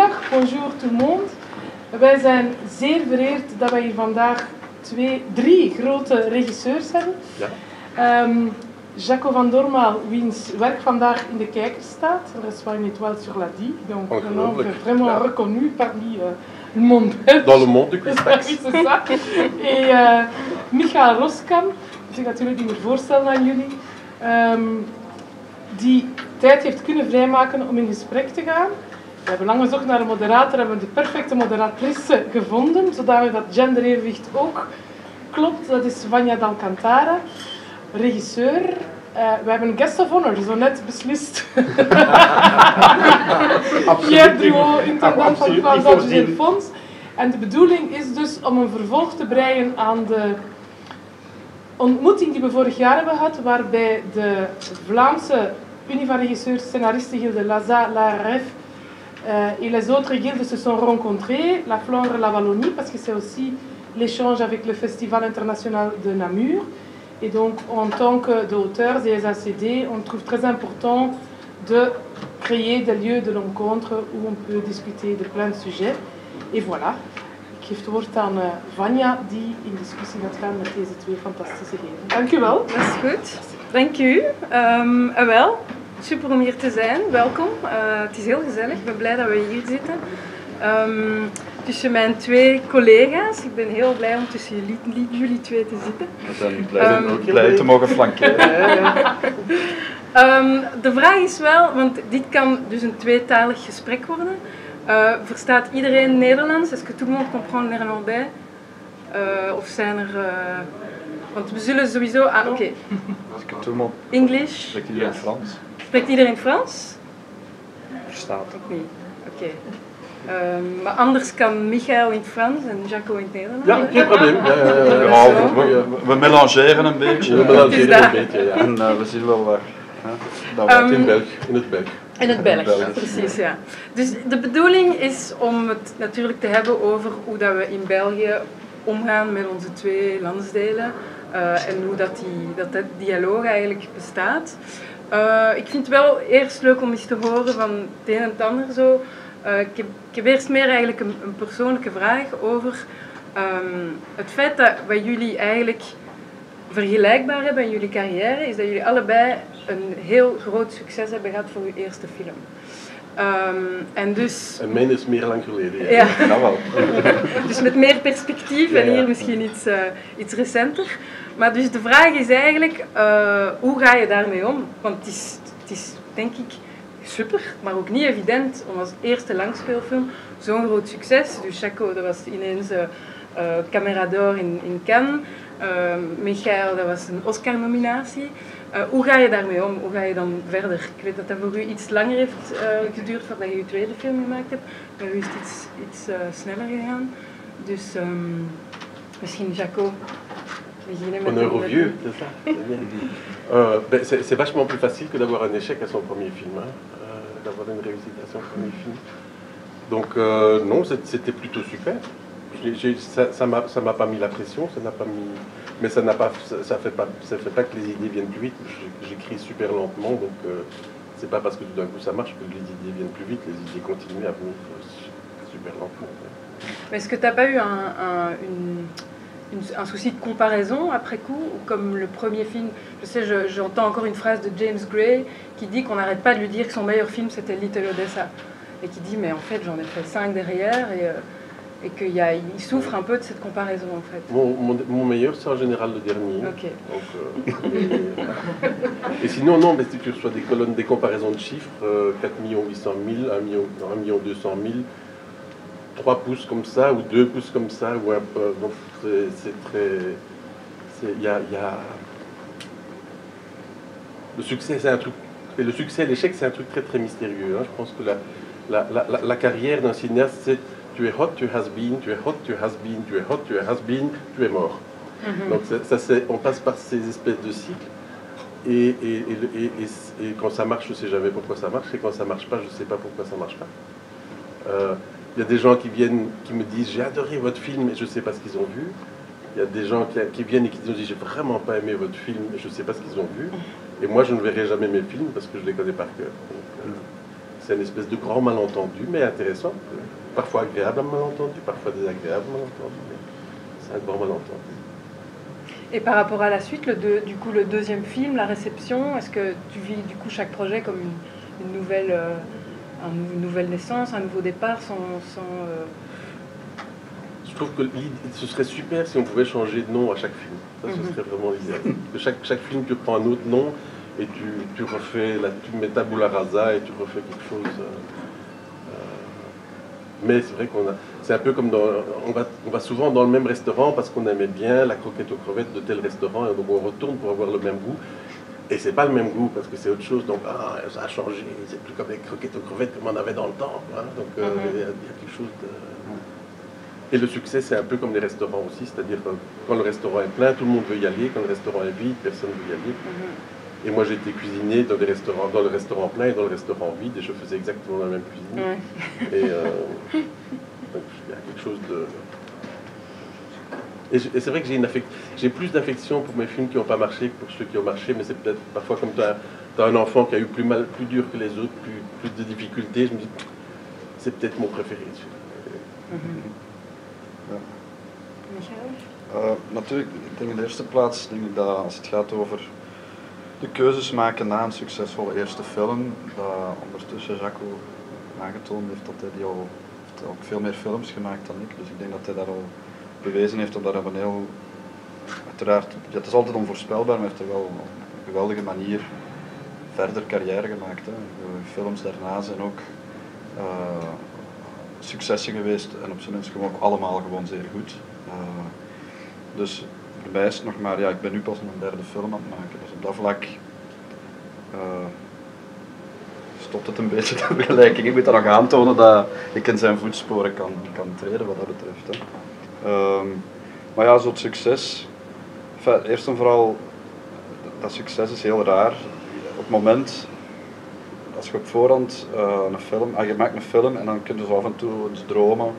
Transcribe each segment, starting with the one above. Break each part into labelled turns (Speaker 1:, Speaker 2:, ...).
Speaker 1: Goedemiddag, bonjour tout le monde. Wij zijn zeer vereerd dat wij hier vandaag twee, drie grote regisseurs hebben.
Speaker 2: Ja.
Speaker 1: Ehm, Jaco van Dormaal, wiens werk vandaag in de kijker staat. Reçoit une étoile sur la die. Donc un nom
Speaker 2: Ongelooflijk.
Speaker 1: vraiment
Speaker 2: Ja.
Speaker 1: reconnu parmi euh, le monde.
Speaker 2: Dans le monde du
Speaker 1: Oui,
Speaker 2: Quistax.
Speaker 1: c'est ça. Et euh, Michael Roskam, die zich natuurlijk niet meer voorstellen aan jullie, ehm, die tijd heeft kunnen vrijmaken om in gesprek te gaan. We hebben lang gezocht naar een moderator, hebben we de perfecte moderatrice gevonden, zodat dat genderevenwicht ook klopt. Dat is Vanya Dalcantara, regisseur. Eh, we hebben een guest of honor, zo net beslist. Pierre Duo, intendant van het Vlaams Belgisch Fonds. En de bedoeling is dus om een vervolg te breien aan de ontmoeting die we vorig jaar hebben gehad, waarbij de Vlaamse Unie van regisseurs, scenaristengilde LAZA, LARF euh, et les autres guildes se sont rencontrés, la Flandre et la Wallonie, parce que c'est aussi l'échange avec le Festival international de Namur. Et donc, en tant que d'auteurs et ACD, on trouve très important de créer des lieux de rencontre où on peut discuter de plein de sujets. Et voilà, ik geef het woord aan eh, Vanya, die in discussie gaat gaan met deze twee fantastische heren. Dank u wel.
Speaker 3: Dat is super om hier te zijn. Welkom. Eh, het is heel gezellig. Ik ben blij dat we hier zitten. Ehm, tussen mijn twee collega's. Ik ben heel blij om tussen jullie, jullie twee te zitten.
Speaker 4: We zijn blij,
Speaker 3: Ehm,
Speaker 4: blij te mogen flankeren.
Speaker 3: Ehm, de vraag is wel, want dit kan dus een tweetalig gesprek worden. Eh, verstaat iedereen Nederlands? Est-ce que tout le monde comprend le néerlandais? Eh, of zijn er... eh, want we zullen sowieso... Ah, oké.
Speaker 4: Als ik het doe, man,
Speaker 3: English.
Speaker 4: spreekt iedereen Frans.
Speaker 3: Spreekt iedereen Frans?
Speaker 4: Verstaat.
Speaker 3: Ook niet. Oké. Ehm, maar anders kan Michael in het Frans en Jaco in het Nederlands.
Speaker 2: Ja, geen probleem. Ja, ja, ja, ja.
Speaker 4: Ja, we, we, we melangeren een beetje.
Speaker 2: We melangeren een
Speaker 3: daar.
Speaker 2: beetje, ja.
Speaker 4: En eh, we zien wel waar. hè, dat we-
Speaker 3: Ehm,
Speaker 2: In Belg, in het Belg.
Speaker 3: In het Belg,
Speaker 4: Belgisch.
Speaker 3: precies ja. Dus de bedoeling is om het natuurlijk te hebben over hoe dat we in België omgaan met onze twee landsdelen eh, en hoe dat, die, dat dat dialoog eigenlijk bestaat. Eh, ik vind het wel eerst leuk om eens te horen van het een en het ander zo. Eh, ik, heb, ik heb eerst meer eigenlijk een, een persoonlijke vraag over ehm, het feit dat wat jullie eigenlijk vergelijkbaar hebben in jullie carrière, is dat jullie allebei een heel groot succes hebben gehad voor uw eerste film. Ehm, en dus,
Speaker 2: En mijn is meer lang geleden. Ja.
Speaker 3: ja,
Speaker 4: Dat wel.
Speaker 3: dus met meer perspectief en hier misschien iets, eh, iets recenter. Maar dus de vraag is eigenlijk, eh, hoe ga je daarmee om? Want het is, het is denk ik super, maar ook niet evident om als eerste langspeelfilm zo'n groot succes. Dus Chaco, dat was ineens eh eh, Camera d'Or in, in Cannes. Eh, Michael, dat was een Oscar-nominatie. Hoe ga je daarmee om? Hoe ga je dan verder? Ik weet dat dat voor u iets langer heeft geduurd voordat je je tweede film gemaakt hebt. Bij u is het iets, iets sneller gegaan. Dus ehm, misschien Jaco,
Speaker 2: est
Speaker 3: met-
Speaker 2: vieux, c'est ça. Euh, ben, c'est vachement plus facile que d'avoir un échec à son premier film, hein, euh, d'avoir une réussite à son premier film. Donc euh, non, c'était plutôt super. Ça ça m'a pas mis la pression, ça n'a pas mis, mais ça n'a pas, ça, ça fait pas, ça fait pas que les idées viennent plus vite. J'écris super lentement, donc c'est pas parce que tout d'un coup ça marche que les idées viennent plus vite. Les idées continuent à venir su- super lentement.
Speaker 3: Mais est-ce que tu n'as pas eu un, un- une- une- un souci de comparaison après coup ou Comme le premier film, je sais, je- j'entends encore une phrase de James Gray qui dit qu'on n'arrête pas de lui dire que son meilleur film c'était Little Odessa. Et qui dit, mais en fait j'en ai fait cinq derrière et, euh, et qu'il souffre un peu de cette comparaison en fait.
Speaker 2: Mon, mon, mon meilleur, c'est en général le dernier.
Speaker 3: Ok.
Speaker 2: Donc, euh, et, et sinon, non, mais si tu reçois des colonnes, des comparaisons de chiffres, euh, 4 800 000, 1 million, 1 million 200 000, 3 pouces comme ça, ou 2 pouces comme ça, ou un peu. Donc, c'est très. Il y a, il y a- Le succès, c'est un truc. Et le succès et l'échec, c'est un truc très très mystérieux. hein. Je pense que la, la, la, la- la carrière d'un cinéaste, c'est tu es hot, tu has been, tu es hot, tu has been, tu es hot, tu has been, tu es mort. Donc ça, ça, on passe par ces espèces de cycles. Et, quand ça marche, je sais jamais pourquoi ça marche. Et quand ça marche pas, je sais pas pourquoi ça marche pas. Euh, Il y a des gens qui viennent, qui me disent j'ai adoré votre film et je sais pas ce qu'ils ont vu. Il y a des gens qui, viennent et qui disent j'ai vraiment pas aimé votre film et je sais pas ce qu'ils ont vu. Et moi je ne verrai jamais mes films parce que je les connais par cœur. Euh, c'est une espèce de grand malentendu, mais intéressant. Parfois agréable malentendu, parfois désagréable malentendu. Mais c'est un grand malentendu.
Speaker 3: Et par rapport à la suite, du coup, le deuxième film, la réception, est-ce que tu vis du coup chaque projet comme une, une nouvelle, euh, un nou- une nouvelle naissance, un nouveau départ, sans, sans, euh,
Speaker 2: Je trouve que ce serait super si on pouvait changer de nom à chaque film. Ça, ce
Speaker 3: Mhm.
Speaker 2: serait vraiment l'idéal. Que chaque, chaque film, tu prends un autre nom et tu, tu refais, la, tu mets tabula rasa et tu refais quelque chose. euh, euh, mais c'est vrai qu'on a. C'est un peu comme dans. On va, on va souvent dans le même restaurant parce qu'on aimait bien la croquette aux crevettes de tel restaurant et donc on retourne pour avoir le même goût. Et c'est pas le même goût parce que c'est autre chose. Donc ah, ça a changé. C'est plus comme les croquettes aux crevettes comme on avait dans le temps. quoi. Donc euh,
Speaker 3: Mhm.
Speaker 2: il y, a- il y a quelque chose de. Et le succès, c'est un peu comme les restaurants aussi, c'est-à-dire que quand le restaurant est plein, tout le monde veut y aller. Quand le restaurant est vide, personne ne veut y aller.
Speaker 3: mhm.
Speaker 2: Et moi, j'étais cuisinier dans, des restaurants, dans le restaurant plein et dans le restaurant vide, et je faisais exactement la même cuisine. Et euh, donc, il y a quelque chose de. Et, c'est vrai que j'ai une affec- j'ai plus d'affection pour mes films qui n'ont pas marché que pour ceux qui ont marché, mais c'est peut-être parfois comme tu as, un enfant qui a eu plus mal, plus dur que les autres, plus, plus de difficultés, je me dis, c'est peut-être mon préféré. celui-là.
Speaker 3: Michael?
Speaker 4: Eh, natuurlijk, ik denk in de eerste plaats denk ik dat als het gaat over de keuzes maken na een succesvolle eerste film, dat ondertussen Jaco aangetoond heeft dat hij die al heeft ook veel meer films gemaakt dan ik. Dus ik denk dat hij daar al bewezen heeft op dat op een heel, uiteraard, ja, het is altijd onvoorspelbaar, maar hij heeft er wel op een geweldige manier verder carrière gemaakt. Hè. Films daarna zijn ook eh, successen geweest en op zijn minst gewoon allemaal gewoon zeer goed. Eh, dus voor mij is het nog maar, ja, ik ben nu pas mijn derde film aan het maken, dus op dat vlak eh, stopt het een beetje de vergelijking. Ik moet dan nog aantonen dat ik in zijn voetsporen kan, kan treden wat dat betreft. Hè. Ehm, maar ja, zo'n succes, eerst en vooral, dat succes is heel raar. Op het moment, als je op voorhand eh, een film, ah, je maakt een film en dan kun je zo af en toe dromen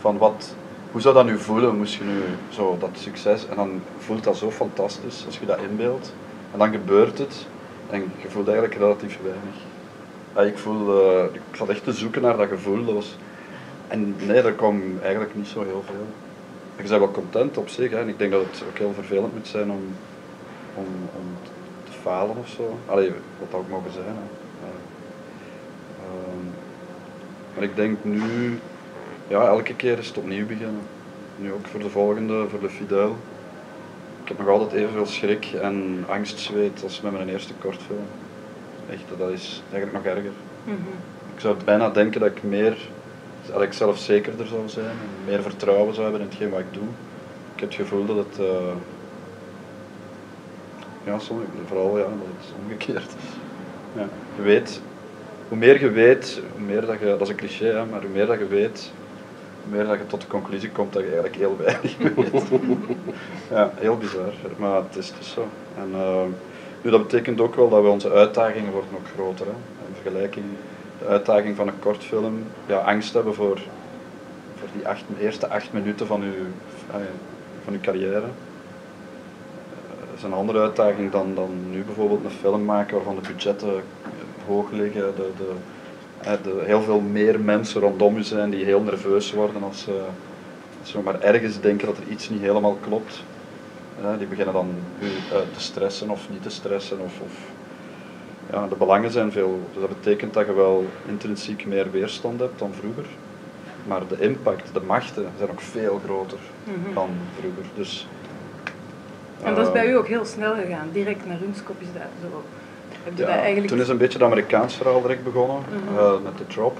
Speaker 4: van wat, hoe zou dat nu voelen, moest je nu zo dat succes, en dan voelt dat zo fantastisch als je dat inbeeldt. En dan gebeurt het en je voelt eigenlijk relatief weinig. Ja, ik voel, eh, ik zat echt te zoeken naar dat gevoel. Dat was, en nee, er kwam eigenlijk niet zo heel veel. Je bent wel content op zich, hè, en ik denk dat het ook heel vervelend moet zijn om, om, om te falen of zo. Allee, wat dat ook mogen zijn. Hè. Ja. Ehm, maar ik denk nu, ja, elke keer is het opnieuw beginnen. Nu ook voor de volgende, voor de Fidel. Ik heb nog altijd evenveel schrik en angstzweet als met mijn eerste kortfilm. Echt, dat is eigenlijk nog erger.
Speaker 3: Mhm.
Speaker 4: Ik zou bijna denken dat ik meer, dat ik zelf zekerder zou zijn en meer vertrouwen zou hebben in hetgeen wat ik doe. Ik heb het gevoel dat het, eh, ja, soms, vooral ja, dat het omgekeerd. Ja. Je weet, hoe meer je weet, hoe meer dat je, dat is een cliché, maar hoe meer dat je weet, hoe meer dat je tot de conclusie komt dat je eigenlijk heel weinig weet. ja, heel bizar, maar het is, is zo. En, eh, nu, dat betekent ook wel dat we onze uitdagingen worden ook groter. Hè. In vergelijking, de uitdaging van een kortfilm, ja, angst hebben voor, voor die eerste acht minuten van uw, eh, van uw carrière. Dat is een andere uitdaging dan, dan nu bijvoorbeeld een film maken waarvan de budgetten hoog liggen, de, de, eh, de, heel veel meer mensen rondom u zijn die heel nerveus worden als ze, maar ergens denken dat er iets niet helemaal klopt. Ja, die beginnen dan u eh, te stressen of niet te stressen. Of, of, ja, de belangen zijn veel. Dus dat betekent dat je wel intrinsiek meer weerstand hebt dan vroeger. Maar de impact, de machten zijn ook veel groter
Speaker 3: Mhm.
Speaker 4: dan vroeger. Dus,
Speaker 3: En dat is
Speaker 4: eh,
Speaker 3: bij u ook heel snel gegaan, direct naar Runskop is dat zo. Heb je
Speaker 4: ja,
Speaker 3: dat eigenlijk...
Speaker 4: Toen is een beetje het Amerikaans verhaal direct begonnen,
Speaker 3: Mhm.
Speaker 4: eh, met de drop.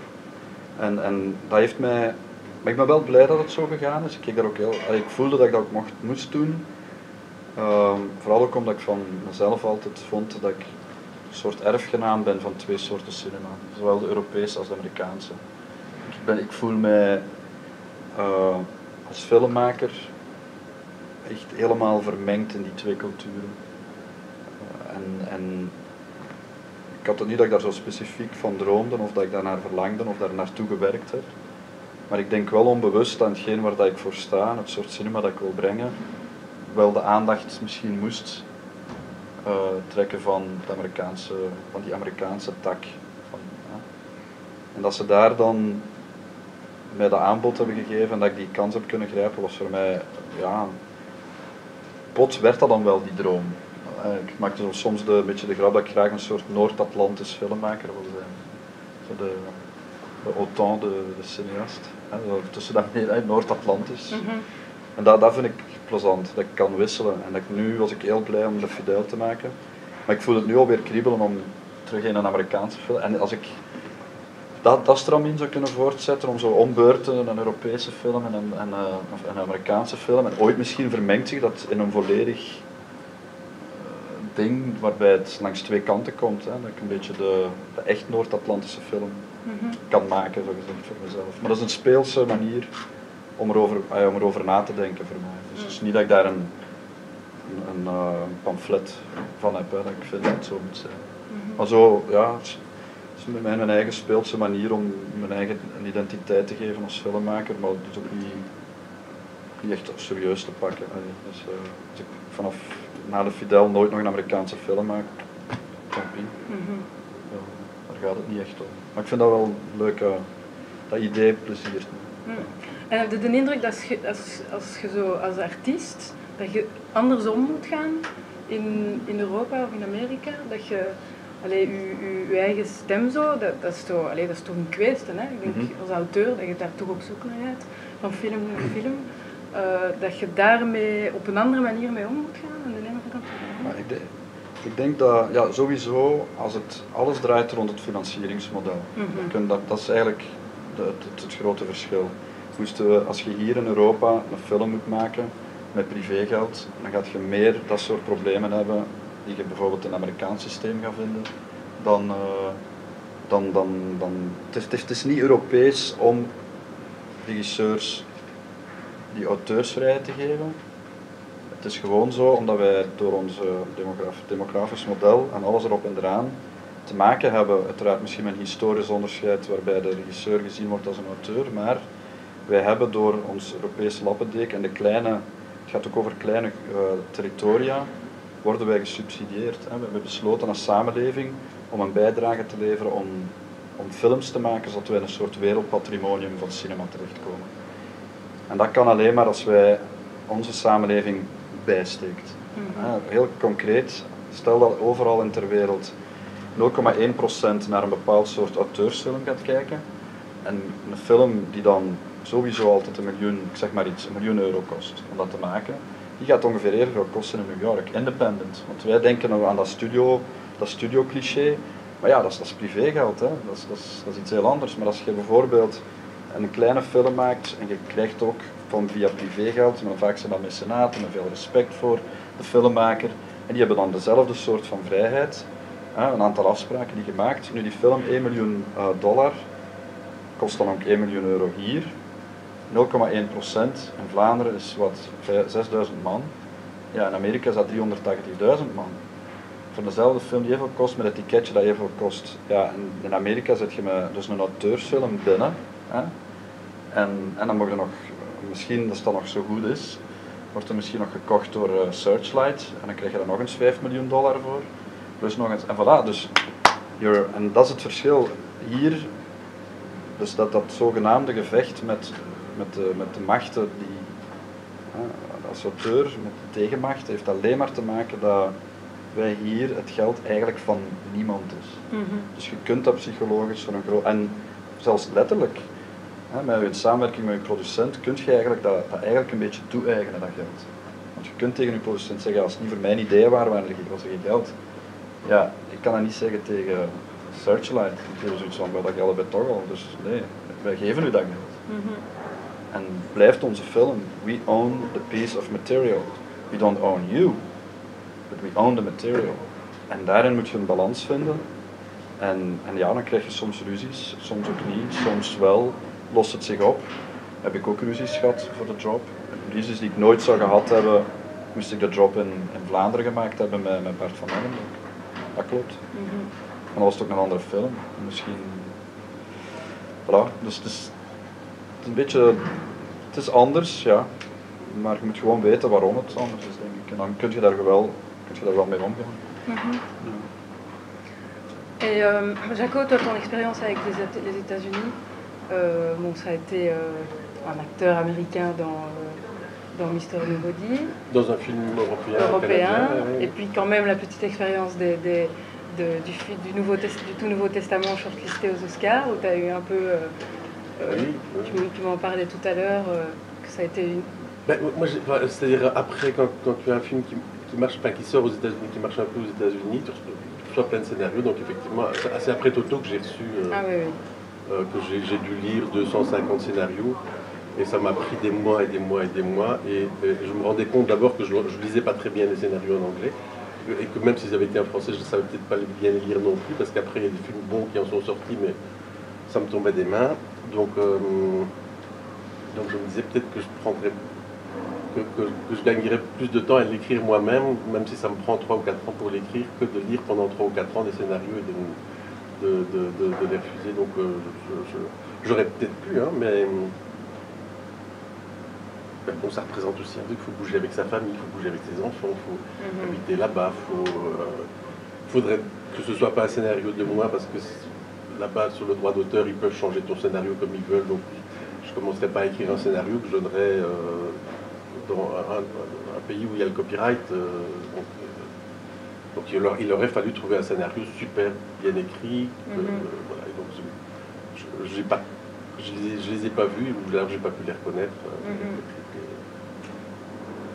Speaker 4: En, en dat heeft mij... Maar ik ben wel blij dat het zo gegaan is. Ik, keek daar ook heel, ik voelde dat ik dat ook mocht, moest doen. Ehm, vooral ook omdat ik van mezelf altijd vond dat ik soort erfgenaam ben van twee soorten cinema. Zowel de Europese als de Amerikaanse. Ik, ben, ik voel mij eh, als filmmaker echt helemaal vermengd in die twee culturen. Eh, en, en ik had het niet dat ik daar zo specifiek van droomde of dat ik daarnaar verlangde of daar naartoe gewerkt heb. Maar ik denk wel onbewust aan hetgeen waar dat ik voor sta, het soort cinema dat ik wil brengen, wel de aandacht misschien moest eh, trekken van, de Amerikaanse, van die Amerikaanse tak. Van, ja. En dat ze daar dan mij dat aanbod hebben gegeven en dat ik die kans heb kunnen grijpen, was voor mij, ja, plots werd dat dan wel die droom. Eh, Ik maakte zo soms de, een beetje de grap dat ik graag een soort Noord-Atlantisch filmmaker wil zijn. Zo de, de Autant, de, de cineast. hè, zo Tussen dat eh, Noord-Atlantisch.
Speaker 3: Mhm.
Speaker 4: En dat, dat vind ik plezant, dat ik kan wisselen. En dat ik nu was ik heel blij om de Fidel te maken. Maar ik voel het nu alweer kriebelen om terug in een Amerikaanse film. En als ik dat, dat stramien zou kunnen voortzetten om zo om beurten een Europese film en een, en, eh, een Amerikaanse film. En ooit misschien vermengt zich dat in een volledig eh, ding waarbij het langs twee kanten komt. Hè. Dat ik een beetje de, de echt Noord-Atlantische film
Speaker 3: Mhm.
Speaker 4: kan maken, zo gezegd, voor mezelf. Maar dat is een speelse manier om erover, ja, om erover na te denken voor mij. Dus het is niet dat ik daar een, een, een, eh, pamflet van heb, hè, dat ik vind dat het zo moet zijn.
Speaker 3: Mhm.
Speaker 4: Maar zo, ja, het is, het is met mij mijn eigen speelse manier om mijn eigen identiteit te geven als filmmaker, maar het is ook niet, niet echt serieus te pakken. Dus, eh, als ik vanaf na de Fidel nooit nog een Amerikaanse film maak, compie.
Speaker 3: Mhm.
Speaker 4: Ja, daar gaat het niet echt om. Maar ik vind dat wel leuk, eh, dat idee pleziert me.
Speaker 3: Mm. En heb je de indruk dat je, als, als je zo als artiest, dat je andersom moet gaan in, in Europa of in Amerika? Dat je allee, je, je, je eigen stem zo, dat, dat, is, toch, allee, dat is toch een kwestie, hè? Ik denk
Speaker 4: Mhm.
Speaker 3: als auteur dat je daar toch op zoek naar gaat, van film naar film. eh, dat je daarmee op een andere manier mee om moet gaan aan de ene kant.
Speaker 4: Maar ik, denk, ik denk dat, ja, sowieso, als het, alles draait rond het financieringsmodel. Kunt dat, dat is eigenlijk de, het, het grote verschil. Moesten we, als je hier in Europa een film moet maken met privégeld, dan gaat je meer dat soort problemen hebben die je bijvoorbeeld in het Amerikaans systeem gaat vinden, dan, eh, dan, dan, dan het, is, het, is, niet Europees om regisseurs die auteursvrijheid te geven. Het is gewoon zo omdat wij door ons demograf, demografisch model en alles erop en eraan te maken hebben, uiteraard misschien een historisch onderscheid waarbij de regisseur gezien wordt als een auteur, maar wij hebben door ons Europese lappendek en de kleine, het gaat ook over kleine eh, territoria, worden wij gesubsidieerd. Hè. We hebben besloten als samenleving om een bijdrage te leveren om, om films te maken zodat wij in een soort wereldpatrimonium van cinema terechtkomen. En dat kan alleen maar als wij onze samenleving bijsteekt.
Speaker 3: Mhm.
Speaker 4: Heel concreet, stel dat overal in ter wereld 0,1% naar een bepaald soort auteursfilm gaat kijken. En een film die dan sowieso altijd een miljoen, ik zeg maar iets, een miljoen euro kost om dat te maken, die gaat ongeveer evenveel kosten in New York, independent. Want wij denken nou aan dat studio, dat studio cliché, maar ja, dat is, dat is privégeld, hè. Dat, is, dat, is, dat is iets heel anders. Maar als je bijvoorbeeld een kleine film maakt en je krijgt ook van via privégeld, maar vaak zijn dat mecenaten met veel respect voor de filmmaker, en die hebben dan dezelfde soort van vrijheid, hè, een aantal afspraken die gemaakt. Nu die film 1 miljoen eh, dollar kost dan ook 1 miljoen euro hier. 0,1 procent. In Vlaanderen is wat 6000 man. Ja, in Amerika is dat 380.000 man. Voor dezelfde film die evenveel kost met het ticketje dat evenveel kost. Ja, in Amerika zit je met dus een auteursfilm binnen. Hè? En, en dan je nog, misschien als dat nog zo goed is, wordt er misschien nog gekocht door eh, Searchlight. En dan krijg je er nog eens 5 miljoen dollar voor. Plus nog eens, en voilà, dus you're, en dat is het verschil. Hier, dus dat, dat zogenaamde gevecht met, met, de, met de machten die, als auteur, met de tegenmacht, heeft alleen maar te maken dat wij hier het geld eigenlijk van niemand is.
Speaker 3: Mhm.
Speaker 4: Dus je kunt dat psychologisch voor een groot... En zelfs letterlijk, hè, met je samenwerking met je producent, kun je eigenlijk dat, dat eigenlijk een beetje toe-eigenen, dat geld. Want je kunt tegen je producent zeggen, als het niet voor mijn ideeën waren, waren was er geen geld. Ja, ik kan dat niet zeggen tegen Searchlight. Die hebben zoiets van, "Wel, dat geld hebben toch al. Dus nee, wij geven u dat geld.
Speaker 3: Mhm.
Speaker 4: En blijft onze film, we own the piece of material. We don't own you, but we own the material. En daarin moet je een balans vinden. En, en ja, dan krijg je soms ruzies, soms ook niet, soms wel, lost het zich op. Heb ik ook ruzies gehad voor de drop. Ruzies die ik nooit zou gehad hebben, moest ik de drop in, in Vlaanderen gemaakt hebben met, met Bart van Ellenbroek. Dat klopt.
Speaker 3: Mhm.
Speaker 4: En dat was het ook een andere film. Misschien. Voilà, dus het is een beetje. Het is anders, ja. Maar je moet gewoon weten waarom het anders is, denk ik. En dan kun je daar wel, kun je daar wel mee omgaan.
Speaker 3: Et euh, Jaco, toi, ton expérience avec les, Éta- les États-Unis, euh, bon, ça a été euh, un acteur américain dans, euh, dans Mister Nobody,
Speaker 2: Dans un film européen.
Speaker 3: européen,
Speaker 2: canadien, oui.
Speaker 3: et puis quand même la petite expérience des, des- de- du, du, nouveau Tes- du tout nouveau testament shortlisté aux Oscars, où tu as eu un peu. Euh. Tu, m'en parlais tout à l'heure, euh, que ça a été une.
Speaker 2: Ben, moi, j'ai- enfin, c'est-à-dire après, quand, quand tu as un film qui, qui marche, qui sort aux États-Unis, qui marche un peu aux États-Unis, tu reçois, tu reçois plein de scénarios. Donc effectivement, c'est après Toto que j'ai reçu, euh,
Speaker 3: Ah oui, oui.
Speaker 2: euh, que j'ai dû lire 250 scénarios. Et ça m'a pris des mois et des mois et des mois. Et, euh, je me rendais compte d'abord que je ne lisais pas très bien les scénarios en anglais. Et que même s'ils avaient été en français, je ne savais peut-être pas bien les lire non plus. Parce qu'après, il y a des films bons qui en sont sortis, mais ça me tombait des mains. Donc, euh, donc je me disais peut-être que je prendrais que, que- que je gagnerais plus de temps à l'écrire moi-même, même si ça me prend 3 ou 4 ans pour l'écrire, que de lire pendant 3 ou 4 ans des scénarios et de, de, de- les refuser. Donc euh, j'aurais peut-être pu, hein, mais bon, ça représente aussi un truc, il faut bouger avec sa famille, il faut bouger avec ses enfants, il faut
Speaker 3: Mhm.
Speaker 2: habiter là-bas, il euh, faudrait que ce soit pas un scénario de moi, parce que là-bas, sur le droit d'auteur, ils peuvent changer ton scénario comme ils veulent, donc je commencerai pas à écrire un scénario que je donnerais euh, dans un, pays où il y a le copyright. euh, donc, euh, donc il, leur- il aurait fallu trouver un scénario super bien écrit.
Speaker 3: Mhm.
Speaker 2: voilà, et donc je, je- pas, je, les, je les ai pas vus, ou là j'ai pas pu les reconnaître. euh,
Speaker 3: Mhm.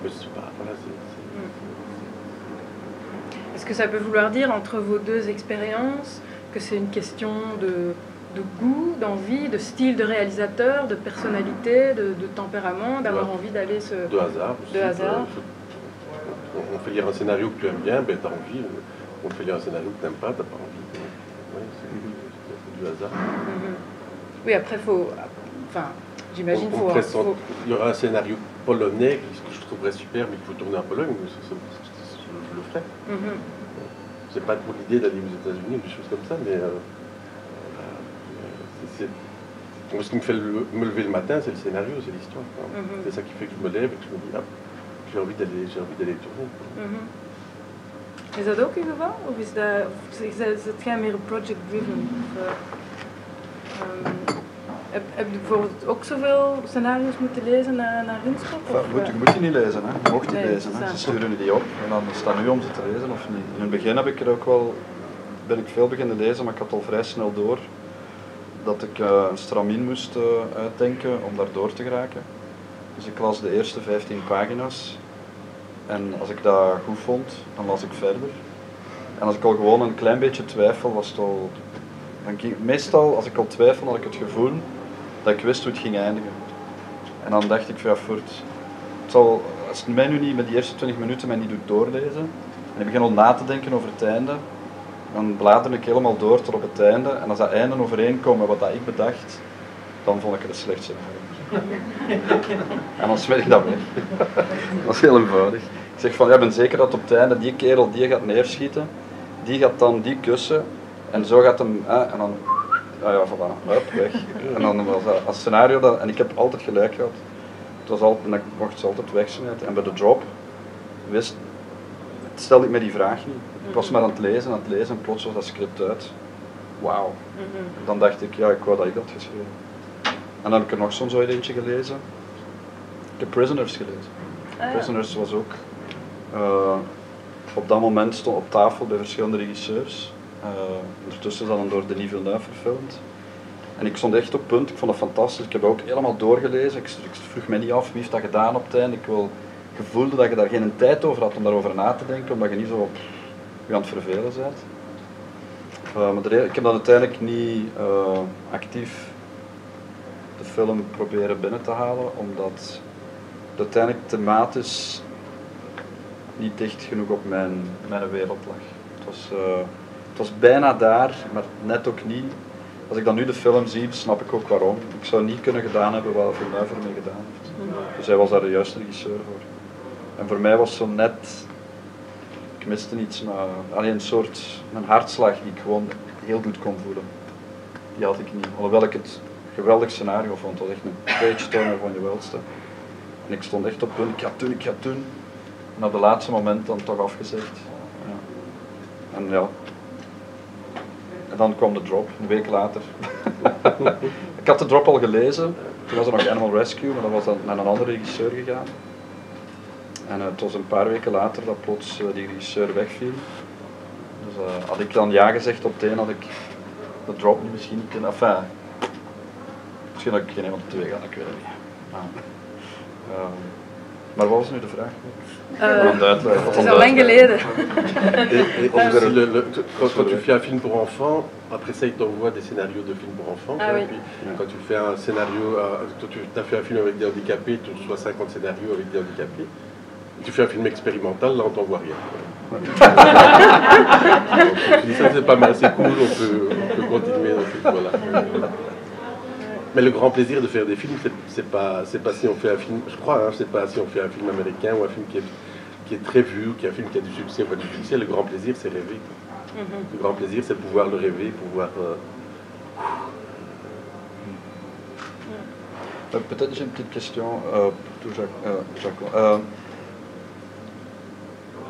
Speaker 2: Mais c'est pas, voilà, c'est-
Speaker 3: Est-ce que ça peut vouloir dire entre vos deux expériences que c'est une question de, de goût, d'envie, de style de réalisateur, de personnalité, de, de tempérament, d'avoir
Speaker 2: Ouais.
Speaker 3: envie d'aller se...
Speaker 2: de hasard. aussi,
Speaker 3: De hasard.
Speaker 2: euh, on, on fait lire un scénario que tu aimes bien, ben t'as envie. On te fait lire un scénario que t'aimes pas, t'as pas envie. Ouais, c'est c'est du hasard.
Speaker 3: Mhm. Oui, après, faut... Enfin, j'imagine
Speaker 2: On-
Speaker 3: faut,
Speaker 2: on
Speaker 3: faut-
Speaker 2: Il y aura un scénario polonais que je trouverais super, mais qu'il faut tourner en Pologne. ça, je le ferai.
Speaker 3: Mhm.
Speaker 2: C'est pas pour l'idée d'aller aux États-Unis ou des choses comme ça, mais euh, euh, c'est- ce qui me fait le- me lever le matin, c'est le scénario, c'est l'histoire.
Speaker 3: Mhm.
Speaker 2: C'est ça qui fait que je me lève et que je me dis, ah, j'ai envie d'aller, j'ai envie d'aller tourner. quoi.
Speaker 3: Mhm. Is dat ook uw geval? Of is of is dat, is het meer project-driven? Ehm, heb, heb je bijvoorbeeld ook zoveel scenario's moeten lezen naar, naar?
Speaker 4: Enfin,
Speaker 3: Of,
Speaker 4: moet,
Speaker 3: eh,
Speaker 4: je moet die niet lezen, hè. je mocht die
Speaker 3: Nee,
Speaker 4: lezen. Hè. Ze sturen die op en dan is het aan u om ze te lezen of niet. In het begin heb ik er ook wel, ben ik veel beginnen lezen, maar ik had al vrij snel door dat ik eh, een stramien moest eh, uitdenken om daar door te geraken. Dus ik las de eerste 15 pagina's en als ik dat goed vond, dan las ik verder. En als ik al gewoon een klein beetje twijfel, was het al... Dan ging, meestal, als ik al twijfel, had ik het gevoel dat ik wist hoe het ging eindigen. En dan dacht ik van ja, voort, het zal, als het mij nu niet met die eerste 20 minuten mij niet doet doorlezen, en ik begin al na te denken over het einde, dan blader ik helemaal door tot op het einde. En als dat einde overeenkomt met wat dat ik bedacht, dan vond ik het een slecht scenario. en dan smeer ik dat weg. dat is heel eenvoudig. Ik zeg van, ja, ben zeker dat op het einde die kerel die gaat neerschieten, die gaat dan die kussen, en zo gaat hem, en dan, ah ja, voilà, hup, weg. En dan was dat een scenario, dat, en ik heb altijd gelijk gehad. Het was altijd, en ik mocht ze altijd wegsnijden. En bij de drop wist, stelde ik me die vraag niet. Ik was maar aan het lezen, aan het lezen en plots was dat script uit. Wauw.
Speaker 3: mhm.
Speaker 4: Dan dacht ik, ja, ik wou dat ik dat geschreven. En dan heb ik er nog zo'n zo eentje gelezen. Ik heb Prisoners gelezen.
Speaker 3: Ah, ja.
Speaker 4: Prisoners was ook eh, op dat moment stond op tafel bij verschillende regisseurs. Eh, ondertussen dat dan door Denis Villeneuve verfilmd. En ik stond echt op punt, ik vond het fantastisch. Ik heb dat ook helemaal doorgelezen. Ik, vroeg me niet af wie heeft dat gedaan op het einde. Ik wil, je voelde dat je daar geen tijd over had om daarover na te denken, omdat je niet zo aan het vervelen bent. Eh, maar ik heb dan uiteindelijk niet eh, actief de film proberen binnen te halen, omdat het uiteindelijk thematisch niet dicht genoeg op mijn, mijn wereld lag. Het was, eh, het was bijna daar, maar net ook niet. Als ik dan nu de film zie, snap ik ook waarom. Ik zou niet kunnen gedaan hebben wat Villeneuve ermee gedaan heeft. Dus hij was daar de juiste regisseur voor. En voor mij was zo net, ik miste iets, maar alleen een soort, een hartslag die ik gewoon heel goed kon voelen. Die had ik niet. Alhoewel ik het geweldig scenario vond, het was echt een page turner van je welste. En ik stond echt op punt, ik ga het doen, ik ga het doen. En op het laatste moment dan toch afgezegd. Ja. En ja, En dan kwam de drop, een week later. ik had de drop al gelezen, toen was er nog Animal Rescue, maar dat was dan naar een andere regisseur gegaan. En uh, het was een paar weken later dat plots uh, die regisseur wegviel. Dus uh, had ik dan ja gezegd op het een, had ik de drop misschien niet kunnen. Enfin, misschien had ik geen een van twee gaan, ik weet het niet. Ehm, maar wat was nu de vraag?
Speaker 3: Uh, het is al lang geleden.
Speaker 2: le, le, quand, quand, tu fais un film pour enfants, après ça, ils t'envoient des scénarios de films pour enfants.
Speaker 3: Ah, oui.
Speaker 2: puis, quand tu fais un scénario, euh, tu as fait un film avec des handicapés, tu reçois 50 scénarios avec des handicapés. Tu fais un film expérimental, là, on t'envoie rien. Donc, ça, c'est pas mal, c'est cool, on peut, on peut continuer. Voilà. Mais le grand plaisir de faire des films, c'est pas, pas si on fait un film, je crois, hein, c'est pas si on fait un film américain ou un film qui est, qui est très vu, ou qui est un film qui a du succès ou pas du succès. Le grand plaisir, c'est rêver. Mm -hmm. Le grand plaisir, c'est pouvoir le rêver, pouvoir. Euh...
Speaker 4: Peut-être j'ai une petite question euh, pour Jacques. Euh, Jacques euh,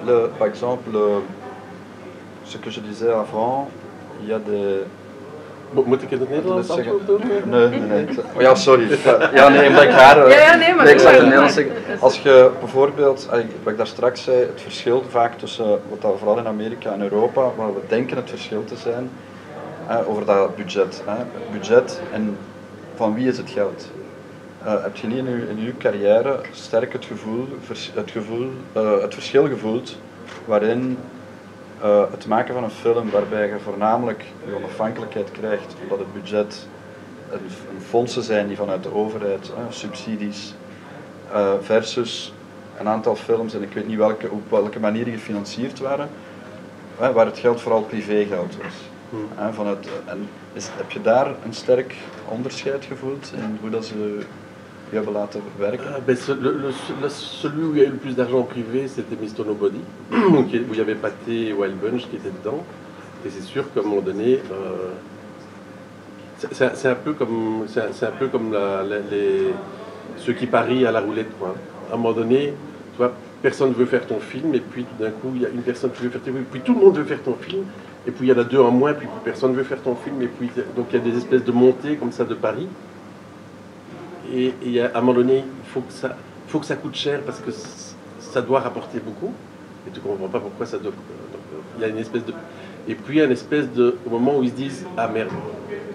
Speaker 4: le, par exemple, le, ce que je disais avant, il y a des,
Speaker 2: Moet ik in het Nederlands antwoord doen?
Speaker 4: Nee, nee, nee. Oh ja, sorry. Ja, nee, omdat ik haar...
Speaker 3: Ja, ja, nee, maar...
Speaker 4: Nee, ik zag het Nederlands zeggen. Als je bijvoorbeeld, wat ik daar straks zei, het verschil vaak tussen, wat dat vooral in Amerika en Europa, waar we denken het verschil te zijn, over dat budget. Budget en van wie is het geld? Uh, heb je niet in je, in uw carrière sterk het gevoel, het, gevoel uh, het verschil gevoeld waarin uh, het maken van een film waarbij je voornamelijk je onafhankelijkheid krijgt, omdat het budget een, een fondsen zijn die vanuit de overheid, uh, subsidies, uh, versus een aantal films, en ik weet niet welke, op welke manier die gefinancierd waren, waar het geld vooral privégeld was. Hmm. Vanuit, en is, heb je daar een sterk onderscheid gevoeld in hoe dat ze je hebben laten werken
Speaker 2: ah, ben, le, le, Celui où il y a eu le plus d'argent privé, c'était Mr. Nobody, où il y avait Pathé et Wild Bunch qui étaient dedans. Et c'est sûr qu'à un moment donné, euh, c'est un peu comme, c'est un peu comme les, ceux qui parient à la roulette. Quoi. À un moment donné, tu vois, personne ne veut faire ton film, et puis tout d'un coup, il y a une personne qui veut faire ton film, puis tout le monde veut faire ton film, et puis il y en a deux en moins, puis personne ne veut faire ton film, et puis donc il y a des espèces de montées comme ça de Paris. Et, et, à un moment donné, il faut que ça, faut que ça coûte cher parce que ça doit rapporter beaucoup. Et tu ne comprends pas pourquoi ça doit. Donc, il y a une espèce de. Et puis, il y a une espèce de. Au moment où ils se disent Ah merde,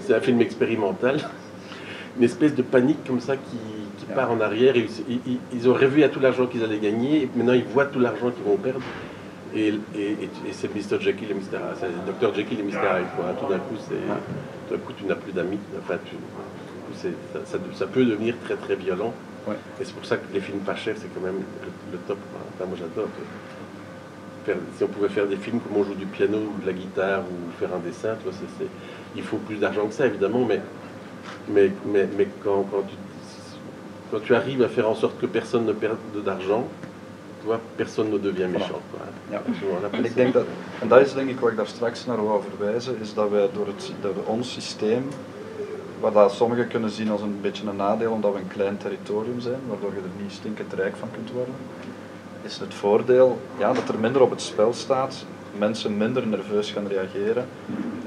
Speaker 2: c'est un film expérimental, une espèce de panique comme ça qui, qui part en arrière. Et ils, ils, ils, ont rêvé à tout l'argent qu'ils allaient gagner, et maintenant ils voient tout l'argent qu'ils vont perdre. Et, et, et c'est Mr. Jekyll et Mr. Hyde. Dr. Jekyll et Mr. Hyde. Quoi. Tout d'un coup, tout d'un coup, tu n'as plus d'amis. Enfin, tu, ça, ça, ça, peut devenir très très violent.
Speaker 4: Ouais.
Speaker 2: Et c'est pour ça que les films pas chers, c'est quand même le, le top. Enfin, moi j'adore. Si on pouvait faire des films comme on joue du piano ou de la guitare ou faire un dessin, tu vois, c est, c est, il faut plus d'argent que ça évidemment, mais, mais, mais, mais quand, quand, tu, quand tu arrives à faire en sorte que personne ne perde d'argent, tu vois, personne ne devient méchant.
Speaker 4: Ja. En ik denk dat, en dat is denk ik ik daar straks naar wou verwijzen, is dat wij door, het, door ons systeem wat dat sommigen kunnen zien als een beetje een nadeel omdat we een klein territorium zijn, waardoor je er niet stinkend rijk van kunt worden, is het voordeel ja, dat er minder op het spel staat, mensen minder nerveus gaan reageren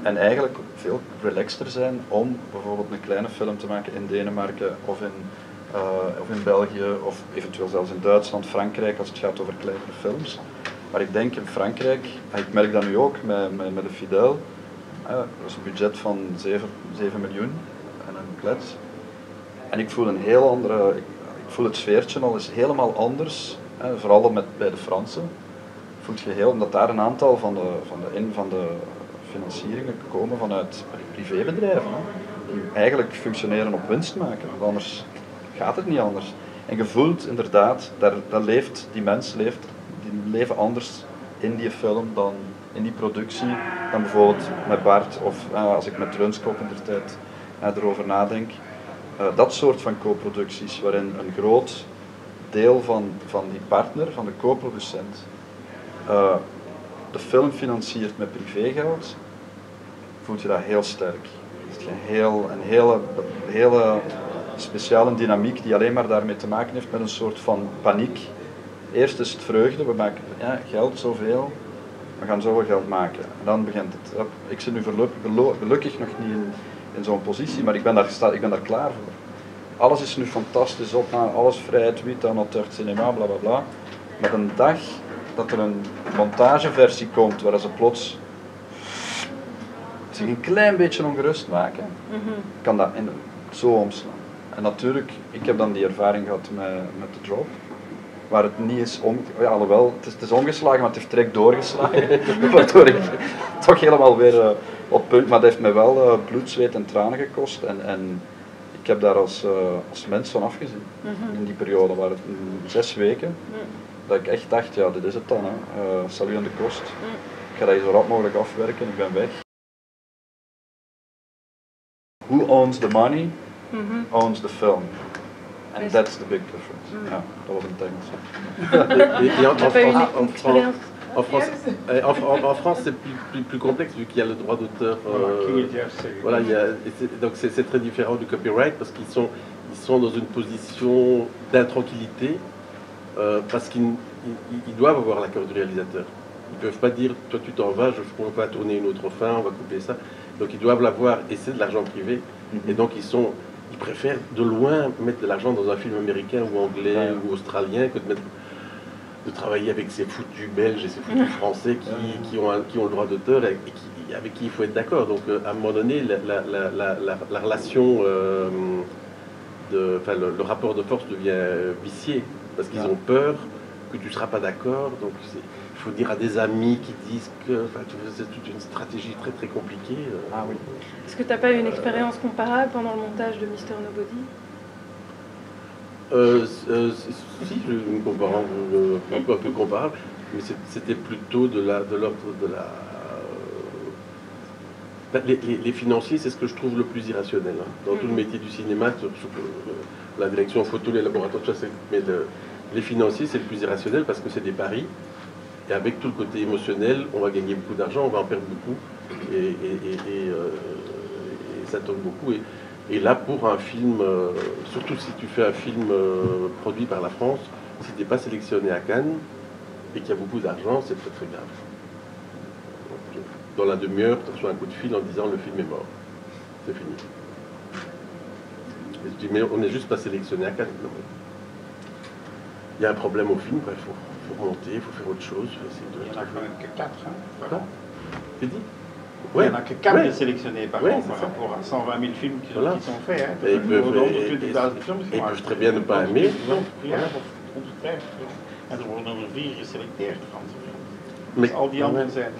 Speaker 4: en eigenlijk veel relaxter zijn om bijvoorbeeld een kleine film te maken in Denemarken of in, uh, of in België of eventueel zelfs in Duitsland, Frankrijk als het gaat over kleinere films. Maar ik denk in Frankrijk, ik merk dat nu ook met, met, met de Fidel, uh, dat is een budget van 7, 7 miljoen En ik voel een heel andere, ik, voel het sfeertje al eens helemaal anders, hè, vooral met, bij de Fransen. Voelt je heel, omdat daar een aantal van de, van de, in, van de financieringen komen vanuit privébedrijven, hè, die eigenlijk functioneren op winst maken, want anders gaat het niet anders. En je voelt inderdaad, daar, leeft, die mens leeft, die leven anders in die film dan in die productie dan bijvoorbeeld met Bart of uh, als ik met Drunskop in de tijd erover nadenk. Uh, dat soort van co-producties waarin een groot deel van, van die partner, van de co-producent, de film financiert met privégeld, voelt je dat heel sterk. Het is een, heel, een hele, hele speciale dynamiek die alleen maar daarmee te maken heeft met een soort van paniek. Eerst is het vreugde, we maken ja, geld zoveel, we gaan zoveel geld maken. En dan begint het. Ik zit nu gelukkig nog niet in, in zo'n positie, maar ik ben, daar gesta- ik ben daar klaar voor. Alles is nu fantastisch op, alles vrij, wit, het cinema, bla bla bla. Maar een dag dat er een montageversie komt waar ze plots zich een klein beetje ongerust maken, kan dat in, zo omslaan. En natuurlijk, ik heb dan die ervaring gehad met, met de drop, waar het niet is om, ja, alhoewel, het is, het is omgeslagen, maar het heeft direct doorgeslagen, waardoor ik toch helemaal weer eh, op punt, maar dat heeft mij wel eh, bloed, zweet en tranen gekost. En, en ik heb daar als, eh, als mens van afgezien, in die periode, waar het mm, zes weken, dat ik echt dacht, ja, dit is het dan, hè. Eh, salut aan de kost, ik ga dat zo rap mogelijk afwerken, ik ben weg. Who owns the money, owns the film. And that's the big difference. Ja, dat was een Engels.
Speaker 2: Et, et en, en
Speaker 3: pas
Speaker 2: France- en France- en c'est plus, plus, plus complexe vu qu'il y a le droit d'auteur. euh, voilà, il y a- et c'est- donc c'est très différent du copyright parce qu'ils sont, ils sont dans une position d'intranquillité euh, parce qu'ils ils- ils doivent avoir l'accord du réalisateur. Ils ne peuvent pas dire toi tu t'en vas, je on va tourner une autre fin, on va couper ça. Donc ils doivent l'avoir et c'est de l'argent privé. Et donc ils sont, ils préfèrent de loin mettre de l'argent dans un film américain ou anglais
Speaker 4: Ouais.
Speaker 2: ou australien que de mettre de travailler avec ces foutus belges et ces foutus français qui, qui, ont, un- qui ont le droit d'auteur et qui- avec qui il faut être d'accord. Donc euh, à un moment donné, la, la- la- la- la- la relation, euh, de, enfin, le, le rapport de force devient euh, vicié parce qu'ils
Speaker 4: Ouais.
Speaker 2: ont peur que tu ne seras pas d'accord. Donc il faut dire à des amis qui disent que enfin, c'est toute une stratégie très très compliquée.
Speaker 4: Ah oui.
Speaker 3: Est-ce que tu n'as pas eu une expérience comparable pendant le montage de Mister Nobody?
Speaker 2: Euh, euh, si, je comparable, un peu, un peu comparable, mais c'était plutôt de la de l'ordre de la. euh, les, les- les financiers, c'est ce que je trouve le plus irrationnel. hein. Dans tout le métier du cinéma, sur- sur, euh, la direction photo, les laboratoires, tout ça, mais le- les financiers, c'est le plus irrationnel parce que c'est des paris. Et avec tout le côté émotionnel, on va gagner beaucoup d'argent, on va en perdre beaucoup. Et, et- et- et, euh, et ça tombe beaucoup. Et, et là, pour un film, euh, surtout si tu fais un film euh, produit par la France, si tu n'es pas sélectionné à Cannes et qu'il y a beaucoup d'argent, c'est très très grave. Donc, Dans la demi-heure, tu reçois un coup de fil en disant le film est mort. C'est fini. Et je dis, mais on n'est juste pas sélectionné à Cannes. Non, Il y a un problème au film, il faut, faut remonter, il faut faire autre chose.
Speaker 5: Il n'y en a que 4.
Speaker 2: Quoi? Tu
Speaker 5: Il n'y en a que 4
Speaker 2: Ouais.
Speaker 5: de sélectionnés par
Speaker 2: Ouais,
Speaker 5: contre par
Speaker 2: ça.
Speaker 5: rapport à 120 000 films qui,
Speaker 2: Voilà.
Speaker 5: qui sont faits. Hein.
Speaker 2: Et ils peuvent-
Speaker 5: de
Speaker 2: et-
Speaker 5: 20.000 films.
Speaker 2: et ils peuvent très bien ne pas aimer.
Speaker 5: Ja, of 150. En er worden er vier geselecteerd, Franse films.
Speaker 2: Mais,
Speaker 5: Dus al die anderen zijn.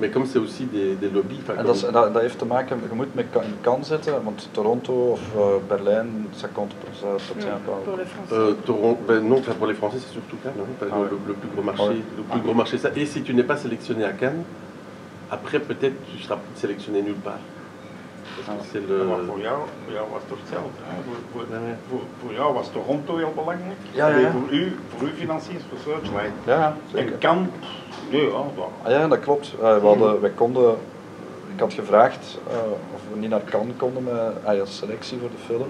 Speaker 2: mais comme c'est aussi des, des lobbies, enfin,
Speaker 4: En dat, is-
Speaker 2: comme-
Speaker 4: dat, dat heeft te maken, je moet met Ka- in Cannes zitten, want Toronto of uh, Berlijn, ça compte, ça, ça tient pas.
Speaker 3: pour les Français
Speaker 2: Euh, Toronto, ben non, pour les Français, c'est surtout Cannes, hein,
Speaker 4: Ah
Speaker 2: le,
Speaker 4: ouais.
Speaker 2: le plus gros marché,
Speaker 4: Ouais.
Speaker 2: le plus gros marché, ça. Et si tu n'es pas sélectionné à Cannes, après peut-être tu seras sélectionné nulle part. Parce que c'est le.
Speaker 5: Maar voor jou, voor jou was het toch hetzelfde. Hè? Voor, voor, voor, voor jou was Toronto heel belangrijk.
Speaker 4: Ja.
Speaker 5: Voor u, voor uw financiers, voor Searchlight.
Speaker 4: Ja, ja,
Speaker 5: En kan, nee, ja, dat-
Speaker 4: Ah, ja, dat klopt. Uh, we hadden, wij konden, ik had gevraagd uh, of we niet naar Cannes konden met ah, ja, selectie voor de film.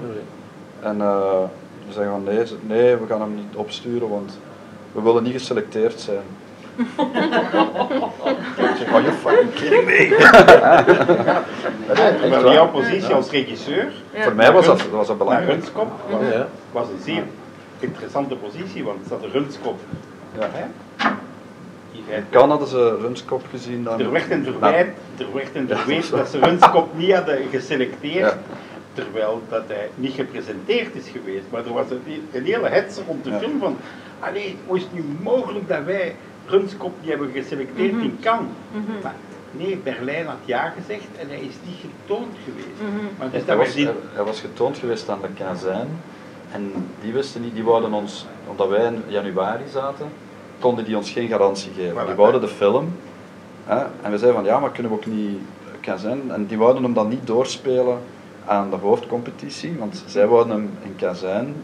Speaker 4: En uh, we zeggen van nee, nee, we gaan hem niet opsturen, want we willen niet geselecteerd zijn. Ik zeg, Are you fucking kidding me? Waar.
Speaker 5: jouw positie als regisseur
Speaker 3: Ja.
Speaker 4: Voor mij was dat, dat was dat
Speaker 5: naar
Speaker 4: belangrijk.
Speaker 5: Runskop was,
Speaker 2: Ja.
Speaker 5: was een zeer interessante positie, want het zat de Runskop.
Speaker 4: Ja.
Speaker 5: Hè?
Speaker 4: In Cannes hadden ze Runskop gezien. Dan,
Speaker 5: Er werd een verwijt, er werd een dat ze Runskop niet hadden geselecteerd,
Speaker 4: Ja.
Speaker 5: terwijl dat hij niet gepresenteerd is geweest. Maar er was een, een hele hets rond de
Speaker 4: Ja.
Speaker 5: film van, allee, hoe is het nu mogelijk dat wij Runskop niet hebben geselecteerd in Cannes? Maar nee, Berlijn had ja gezegd en hij is niet getoond geweest. Maar dus
Speaker 4: Hij
Speaker 5: dat
Speaker 4: was, hij, hij was getoond geweest aan de kazijn en die wisten niet, die wouden ons, omdat wij in januari zaten, konden die ons geen garantie geven.
Speaker 5: Voilà.
Speaker 4: Die wouden de film hè, en we zeiden van ja, maar kunnen we ook niet kazijn en die wouden hem dan niet doorspelen aan de hoofdcompetitie, want zij wouden hem in kazijn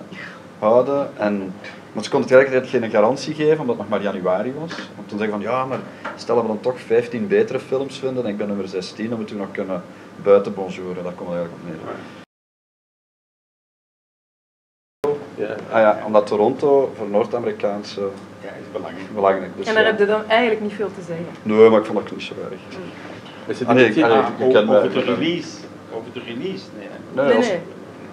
Speaker 4: houden en maar ze konden tegelijkertijd geen garantie geven, omdat het nog maar januari was. Want toen zeggen van ja, maar stellen we dan toch 15 betere films vinden en ik ben nummer 16, dan moeten we nog kunnen buiten bonjouren. Daar komt het eigenlijk op neer.
Speaker 2: Ja.
Speaker 4: Ah ja, omdat Toronto voor Noord-Amerikaanse
Speaker 5: Ja, is belangrijk.
Speaker 4: belangrijk. Dus,
Speaker 3: En daar
Speaker 4: ja.
Speaker 3: heb je dan eigenlijk niet veel te zeggen.
Speaker 4: Nee, maar ik vond dat niet zo erg.
Speaker 2: Mais c'est
Speaker 4: Ah, nee, ah, nee.
Speaker 5: Ah,
Speaker 4: je
Speaker 5: over, de release. Over de release, nee.
Speaker 4: Nee,
Speaker 3: Nee,
Speaker 4: als-
Speaker 3: nee.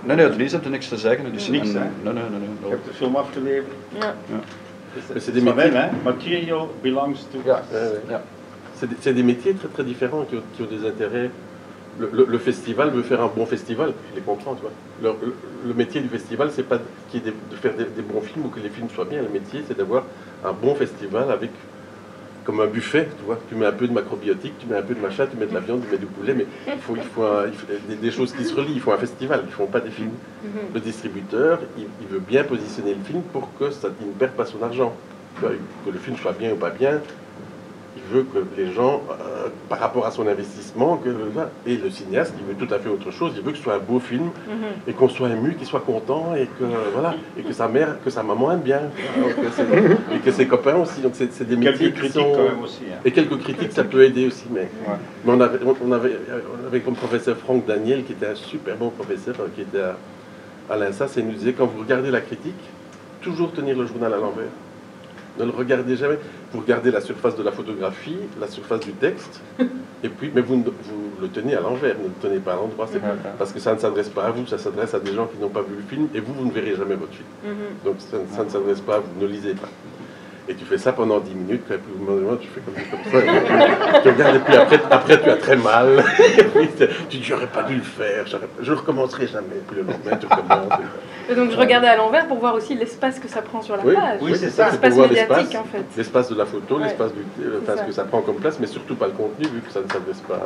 Speaker 4: Nee, nee, de heeft er niks te zeggen. Dus
Speaker 5: Niks, hè?
Speaker 4: Nee, nee, nee. nee,
Speaker 5: Je
Speaker 4: nee.
Speaker 5: hebt de film afgeleverd.
Speaker 3: Ja.
Speaker 5: Dus
Speaker 2: Maar
Speaker 5: het
Speaker 2: c'est des
Speaker 5: van hem,
Speaker 2: métiers-
Speaker 5: hè. Material belongs to.
Speaker 2: C'est des, métiers très très différents qui ont, qui ont des intérêts. Le, le- le festival veut faire un bon festival, je les comprends, tu vois. Le, le- le métier du festival, c'est pas des- de faire des, des bons films ou que les films soient bien. Le métier, c'est d'avoir un bon festival avec, comme un buffet, tu vois. Tu mets un peu de macrobiotique, tu mets un peu de machin, tu mets de la viande, tu mets du poulet, mais il faut, il faut, un- il faut des, des choses qui se relient. Il faut un festival, ils font pas des films. Le distributeur, il, il veut bien positionner le film pour que ça, il ne perde pas son argent. Que le film soit bien ou pas bien, il veut que les gens, euh, par rapport à son investissement, que, et le cinéaste, il veut tout à fait autre chose. Il veut que ce soit un beau film et qu'on soit ému, qu'il soit content et que voilà, et que sa mère, que sa maman aime bien, que c'est- et que ses copains aussi. Donc c'est des métiers
Speaker 5: Quelques
Speaker 2: qui
Speaker 5: critiques
Speaker 2: sont-
Speaker 5: quand même aussi. hein.
Speaker 2: et quelques critiques, ça peut aider aussi, mais,
Speaker 4: Ouais.
Speaker 2: mais on, avait, on, on avait, on avait comme professeur Franck Daniel, qui était un super bon professeur, euh, qui était à, à l'INSAS, et il nous disait, quand vous regardez la critique, toujours tenir le journal à l'envers. Ne le regardez jamais. Vous regardez la surface de la photographie, la surface du texte, et puis, mais vous, le tenez à l'envers, ne le tenez pas à l'endroit. c'est-. Parce que ça ne s'adresse pas à vous, ça s'adresse à des gens qui n'ont pas vu le film, et vous, vous ne verrez jamais votre film. Donc ça, ça ne s'adresse pas à vous, ne lisez pas. Et tu fais ça pendant 10 minutes, puis d'un moment, tu fais comme, comme ça, et tu regardes, et puis après, après tu as très mal. Et puis, tu dis, j'aurais pas dû le faire, je ne recommencerai jamais. Puis le lendemain, tu recommences.
Speaker 3: Et donc je regardais à l'envers pour voir aussi l'espace que ça prend sur la
Speaker 2: Oui,
Speaker 3: page.
Speaker 5: oui, c'est ça.
Speaker 3: L'espace médiatique
Speaker 2: l'espace,
Speaker 3: en fait.
Speaker 2: L'espace de la photo,
Speaker 3: Ouais.
Speaker 2: l'espace du, euh, enfin, ce que ça prend comme place, mais surtout pas le contenu, vu que ça ne s'adresse pas.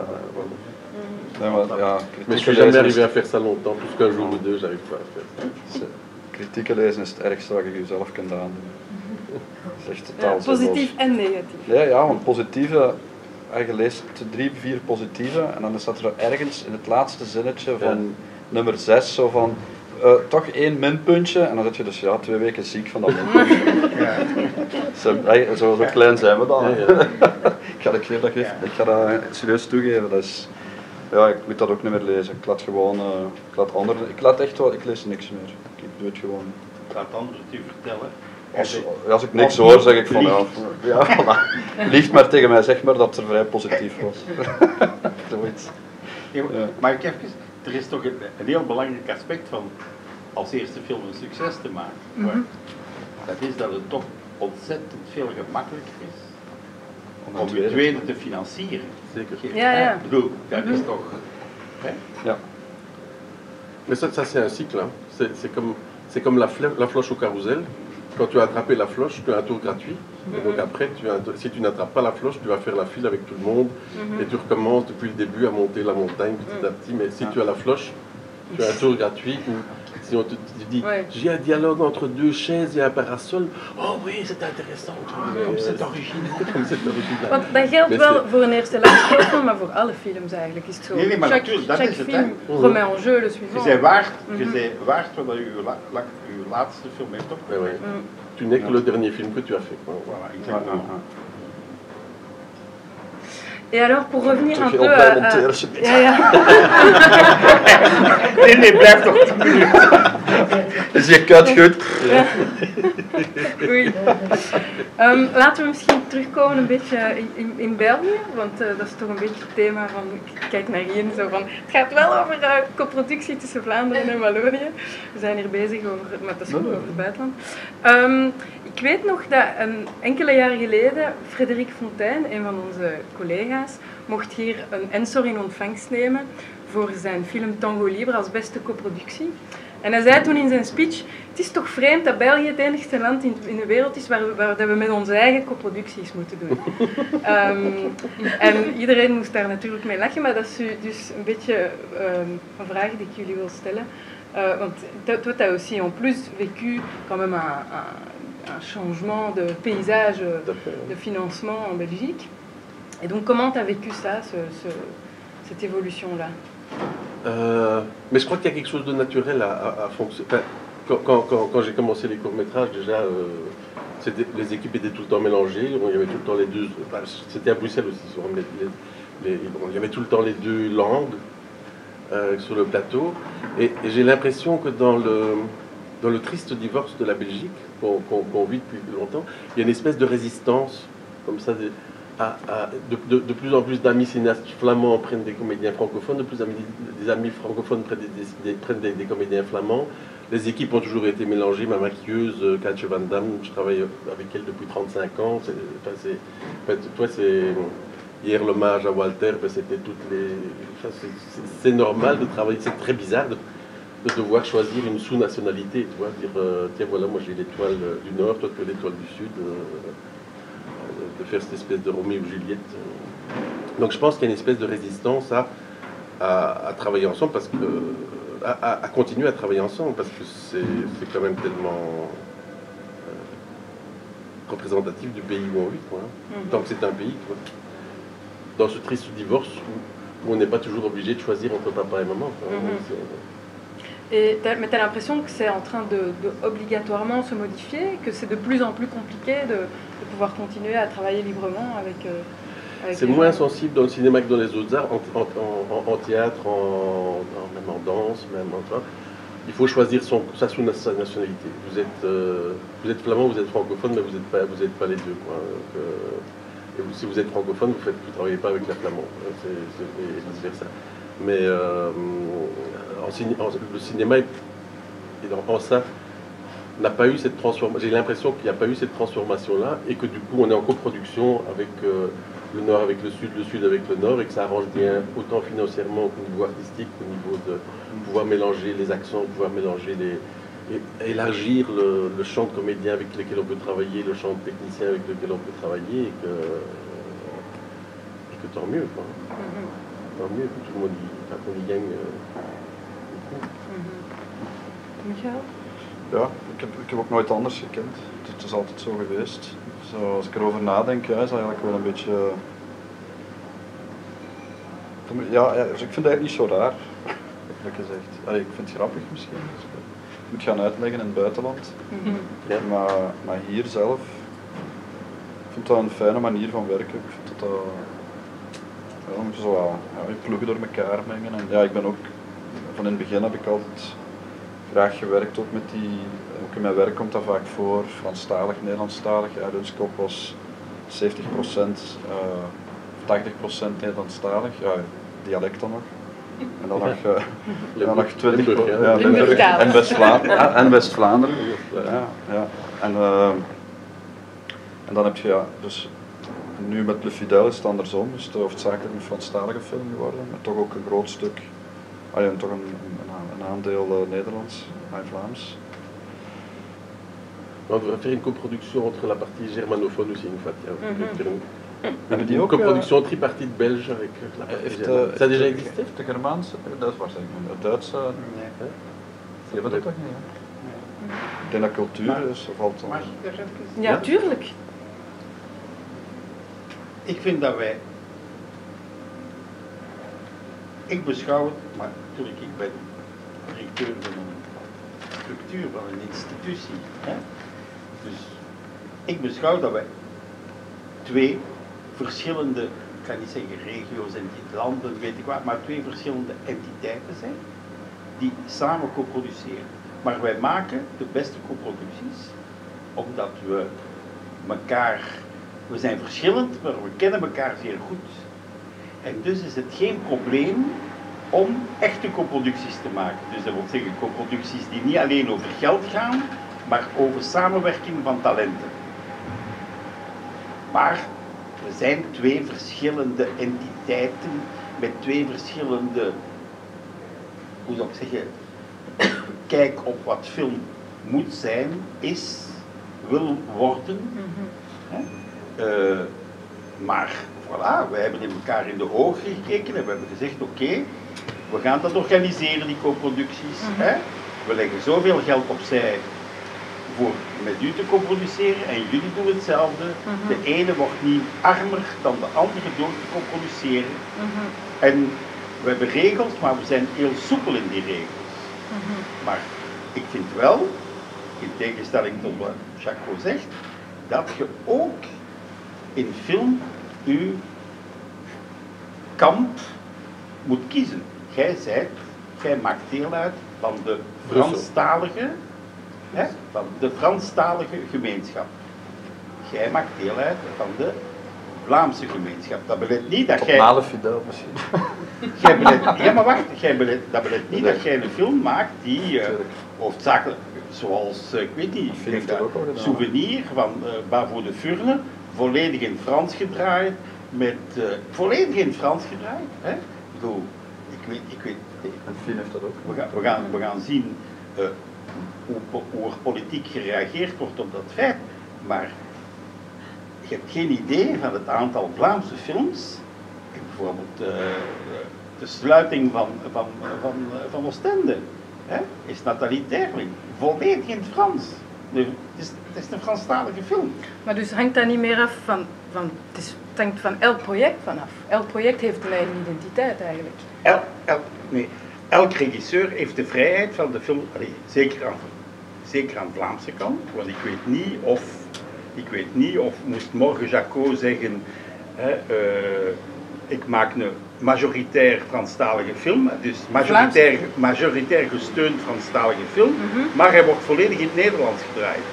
Speaker 2: voilà.
Speaker 4: Ja,
Speaker 2: Mais je suis jamais arrivé à faire ça longtemps, plus qu'un jour ou deux, j'arrive pas à faire ça.
Speaker 4: kritieken lezen is het ergste wat je jezelf kunt aandoen. Dat is echt totaal
Speaker 3: Ja,
Speaker 4: zinloos.
Speaker 3: positief en negatief.
Speaker 4: Ja, ja, want positieve, je leest drie, vier positieve en dan staat er ergens in het laatste zinnetje van nummer zes zo van eh, toch één minpuntje en dan zit je dus ja, twee weken ziek van dat minpuntje.
Speaker 5: Ja.
Speaker 4: Zo, zo, zo klein zijn we dan.
Speaker 2: Ja,
Speaker 4: hè.
Speaker 2: ja.
Speaker 4: ik, ga dat, geef dat,
Speaker 5: Ja.
Speaker 4: ik ga dat serieus toegeven. Dat is, ja, ik moet dat ook niet meer lezen. Ik laat gewoon, eh, ik laat anderen, ik laat echt wel, ik lees niks meer. Ik doe het gewoon.
Speaker 5: Laat anderen het u vertellen.
Speaker 4: Als, als ik niks hoor, zeg ik van ja,
Speaker 5: liegt.
Speaker 4: ja voilà. liegt maar tegen mij, zeg maar dat het vrij positief was. Zoiets.
Speaker 5: Ja. Maar ik even, er is toch een, een heel belangrijk aspect van als eerste film een succes te maken. Dat is dat het toch ontzettend veel gemakkelijker is
Speaker 4: Om
Speaker 5: om je
Speaker 4: tweede.
Speaker 5: te financieren.
Speaker 2: Zeker.
Speaker 3: Ja, ja.
Speaker 5: Ik bedoel, dat is toch... Hè?
Speaker 4: Ja.
Speaker 2: Mais ça, ça c'est un cycle. hein. C'est comme, c'est comme la, fle- la floche au carrousel. Quand tu as attrapé la floche, tu as un tour gratuit. Et donc après, tu as un tour- si tu n'attrapes pas la floche, tu vas faire la file avec tout le monde. Et tu recommences depuis le début à monter la montagne petit à petit. Mais si tu as la floche, tu as un tour gratuit. Si on te, dit,
Speaker 3: Ouais.
Speaker 2: j'ai un dialogue entre deux chaises et un parasol. Oh oui, c'est intéressant. Comme c'est original. Comme c'est original.
Speaker 3: Want dat geldt
Speaker 2: Mais
Speaker 3: wel voor een eerste langspeelfilm, maar voor alle films eigenlijk is het zo.
Speaker 5: Nee, nee, maar
Speaker 3: chaque
Speaker 5: natuurlijk, dat
Speaker 3: chaque
Speaker 5: is het,
Speaker 3: film remet en jeu le
Speaker 5: Je
Speaker 3: suivant.
Speaker 5: bent waard, je bent waard wat je uw, la, la- uw laatste film heeft
Speaker 2: Ouais,
Speaker 5: opgebracht.
Speaker 2: ouais. Tu n'es que le dernier film que tu as fait.
Speaker 5: Voilà.
Speaker 3: Et alors pour revenir un
Speaker 4: Terug
Speaker 3: peu à... Ja, ja.
Speaker 5: Nee, nee, blijf minuten.
Speaker 4: Is je kut goed?
Speaker 3: Ehm, laten we misschien terugkomen een beetje in, België, want eh, dat is toch een beetje het thema van, ik kijk naar Rien, zo van, het gaat wel over uh, co-productie tussen Vlaanderen en Wallonië. We zijn hier bezig over, met de school over het buitenland. Ehm, ik weet nog dat een enkele jaren geleden Frederik Fontijn, een van onze collega's, mocht hier een Ensor in ontvangst nemen voor zijn film Tango Libre als beste co-productie. En hij zei toen in zijn speech, het is toch vreemd dat België het enigste land in, in de wereld is waar we, waar dat we met onze eigen co-producties moeten doen. Ehm, en iedereen moest daar natuurlijk mee lachen, maar dat is dus een beetje ehm, een vraag die ik jullie wil stellen. Euh, want toi, tu as aussi en plus vécu quand même un, un- un changement de paysage
Speaker 2: fait,
Speaker 3: de financement en Belgique. Et donc, comment tu as vécu ça, ce- ce- cette évolution-là?
Speaker 2: Euh, mais je crois qu'il y a quelque chose de naturel à, à- fonctionner. Quand j'ai commencé les courts-métrages, déjà, euh, les équipes étaient tout le temps mélangées. Il y avait tout le temps les deux. c'était à Bruxelles aussi. sur les- il y avait tout le temps les deux langues euh, sur le plateau. Et, j'ai l'impression que dans le, dans le triste divorce de la Belgique qu'on vit depuis longtemps, il y a une espèce de résistance comme ça. De, plus en plus d'amis cinéastes flamands prennent des comédiens francophones, de plus en plus des amis francophones prennent des, prennent des, comédiens flamands. Les équipes ont toujours été mélangées. Ma maquilleuse, euh, Katje Van Damme, je travaille avec elle depuis 35 ans. Enfin, toi, c'est hier l'hommage à Walter, ben, c'était toutes les. c'est normal de travailler. C'est très bizarre de, devoir choisir une sous-nationalité. Tu vois, dire euh, tiens voilà, moi j'ai l'étoile du Nord, toi tu as l'étoile du Sud. Euh, de faire cette espèce de Roméo ou Juliette. Donc je pense qu'il y a une espèce de résistance à, à, travailler ensemble, parce que, à, continuer à travailler ensemble, parce que c'est quand même tellement euh, représentatif du pays où on vit. Quoi, hein. Tant que c'est un pays, dans ce triste divorce où, on n'est pas toujours obligé de choisir entre papa et maman. Mhm.
Speaker 3: Et mais tu as l'impression que c'est en train de, obligatoirement se modifier, que c'est de plus en plus compliqué de, pouvoir continuer à travailler librement avec. Euh,
Speaker 2: c'est moins sensible dans le cinéma que dans les autres arts, en, théâtre, en, même en danse, même en Il faut choisir son, sa, sa nationalité. Vous êtes, euh, vous êtes flamand, vous êtes francophone, mais vous n'êtes pas, vous êtes pas les deux. Quoi. Euh, et si vous êtes francophone, vous ne travaillez pas avec la flamand. C'est vice versa. Mais euh, le cinéma, en ça, n'a pas eu cette transformation. J'ai l'impression qu'il n'y a pas eu cette transformation-là et que du coup, on est en coproduction avec euh, le Nord, avec le Sud, le Sud avec le Nord et que ça arrange bien autant financièrement qu'au niveau artistique, qu'au niveau de pouvoir mélanger les accents, pouvoir mélanger les. élargir le, champ de comédiens avec lequel on peut travailler, le champ de techniciens avec lequel on peut travailler et que, et que tant mieux. Quoi. Tant mieux que tout le monde y, qu'on y gagne. Euh,
Speaker 3: Michael?
Speaker 4: Ja, ik heb, ik heb ook nooit anders gekend. Het is altijd zo geweest. Zo, als ik erover nadenk, ja, is eigenlijk wel een beetje. Ja, ja dus ik vind het eigenlijk niet zo raar, eerlijk gezegd. ik vind het grappig misschien. Dus ik moet gaan uitleggen in het buitenland. Mhm. ja. maar, maar hier zelf, ik vind dat een fijne manier van werken. Ik vind dat, uh, ja, moet je zo ja, je ploegen door elkaar mengen. En ja, ik ben ook, van in het begin heb ik altijd graag gewerkt ook met die, ook in mijn werk komt dat vaak voor, Franstalig, Nederlandstalig. Ja, Runskop was 70%, uh, 80% Nederlandstalig, ja, dialect dan nog. En dan nog, uh, dan nog 20 ja, en West-Vlaanderen. Ja, en West-Vlaanderen. Ja, ja. En, uh, en dan heb je, ja, dus nu met Le Fidèle is het andersom, is het hoofdzakelijk een Franstalige film geworden, maar toch ook een groot stuk, ah, ja, toch een, een aandeel uh, Nederlands, Vlaams.
Speaker 2: On devrait faire une coproduction entre la partie germanophone aussi, une fois. Mm -hmm. Une, une coproduction tripartite belge avec la partie heeft, uh, a déjà existé
Speaker 4: De Germaanse, dat is waarschijnlijk het Duitse. Nee. Hè? Je hebt dat toch niet, hè? Nee. Ik denk dat cultuur maar, is, of valt
Speaker 3: dan. Ja, tuurlijk.
Speaker 5: Ik vind dat wij. Ik beschouw het, maar natuurlijk, ik ben directeur van een structuur, van een institutie. Hè? Dus ik beschouw dat wij twee verschillende, ik ga niet zeggen regio's en landen, weet ik wat, maar twee verschillende entiteiten zijn die samen co-produceren. Maar wij maken de beste co-producties omdat we elkaar, we zijn verschillend, maar we kennen elkaar zeer goed. En dus is het geen probleem om echte co-producties te maken. Dus dat wil zeggen co-producties die niet alleen over geld gaan, maar over samenwerking van talenten. Maar er zijn twee verschillende entiteiten met twee verschillende, hoe zou ik zeggen, kijk op wat film moet zijn, is, wil worden. Mm maar voilà, wij hebben in elkaar in de ogen gekeken en we hebben gezegd, oké, we gaan dat organiseren, die co-producties. Mhm. hè? We leggen zoveel geld opzij voor met u te co-produceren en jullie doen hetzelfde. Mhm. De ene wordt niet armer dan de andere door te co-produceren. Mhm. En we hebben regels, maar we zijn heel soepel in die regels. Maar ik vind wel, in tegenstelling tot wat Jacques zegt, dat je ook in film uw kamp moet kiezen. Jij zijt, jij maakt deel uit van de Franstalige hè, van de Franstalige gemeenschap. Jij maakt deel uit van de Vlaamse gemeenschap. Dat betekent niet dat jij...
Speaker 4: de Fidel misschien.
Speaker 5: Jij belet, ja, maar wacht, jij belet, dat belet niet dat jij een film maakt die uh, hoofdzakelijk, zoals, uh, ik weet niet,
Speaker 4: dat
Speaker 5: souvenir van uh, Bavo de Furne, volledig in Frans gedraaid, met, uh, volledig in Frans gedraaid. Hè? Ik bedoel, ik weet, ik weet,
Speaker 4: En heeft dat ook.
Speaker 5: we gaan, we gaan, we gaan zien uh, hoe, hoe er politiek gereageerd wordt op dat feit, maar je hebt geen idee van het aantal Vlaamse films, bijvoorbeeld uh, de sluiting van, van, van, van Oostende, hè, is Nathalie Terling, volledig in het Frans. Het, is, het is een Franstalige film.
Speaker 3: Maar dus hangt dat niet meer af van, van het, is, het hangt van elk project vanaf. Elk project heeft een eigen identiteit eigenlijk.
Speaker 5: El, el, nee, elk regisseur heeft de vrijheid van de film, allee, zeker, aan, zeker aan de Vlaamse kant, want ik weet niet of, ik weet niet of moest morgen Jacot zeggen, hè, uh, ik maak een majoritair Franstalige film, dus majoritair, majoritair gesteund Franstalige film, mm -hmm. maar hij wordt volledig in het Nederlands gedraaid.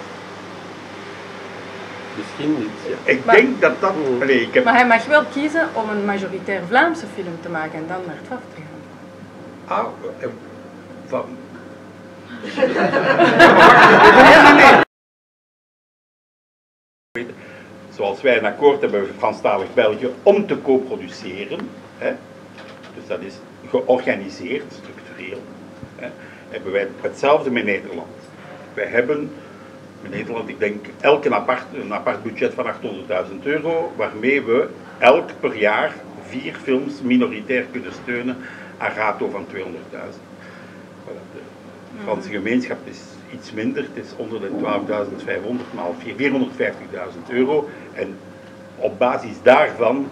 Speaker 2: Misschien niet. Ja.
Speaker 5: Ik maar, denk dat dat. Allez, ik heb...
Speaker 3: Maar hij mag wel kiezen om een majoritair Vlaamse film te maken en dan naar het FAF te gaan.
Speaker 5: Ah, uh, van. Zoals wij een akkoord hebben met Franstalig België om te co-produceren, hè, dus dat is georganiseerd, structureel, hè, hebben wij hetzelfde met Nederland. Wij hebben in Nederland, ik denk, elk een apart, een apart budget van 800.000 euro, waarmee we elk per jaar vier films minoritair kunnen steunen aan rato van 200.000. Voilà, de Franse gemeenschap is iets minder, het is onder de 12.500 maal 450.000 euro. En op basis daarvan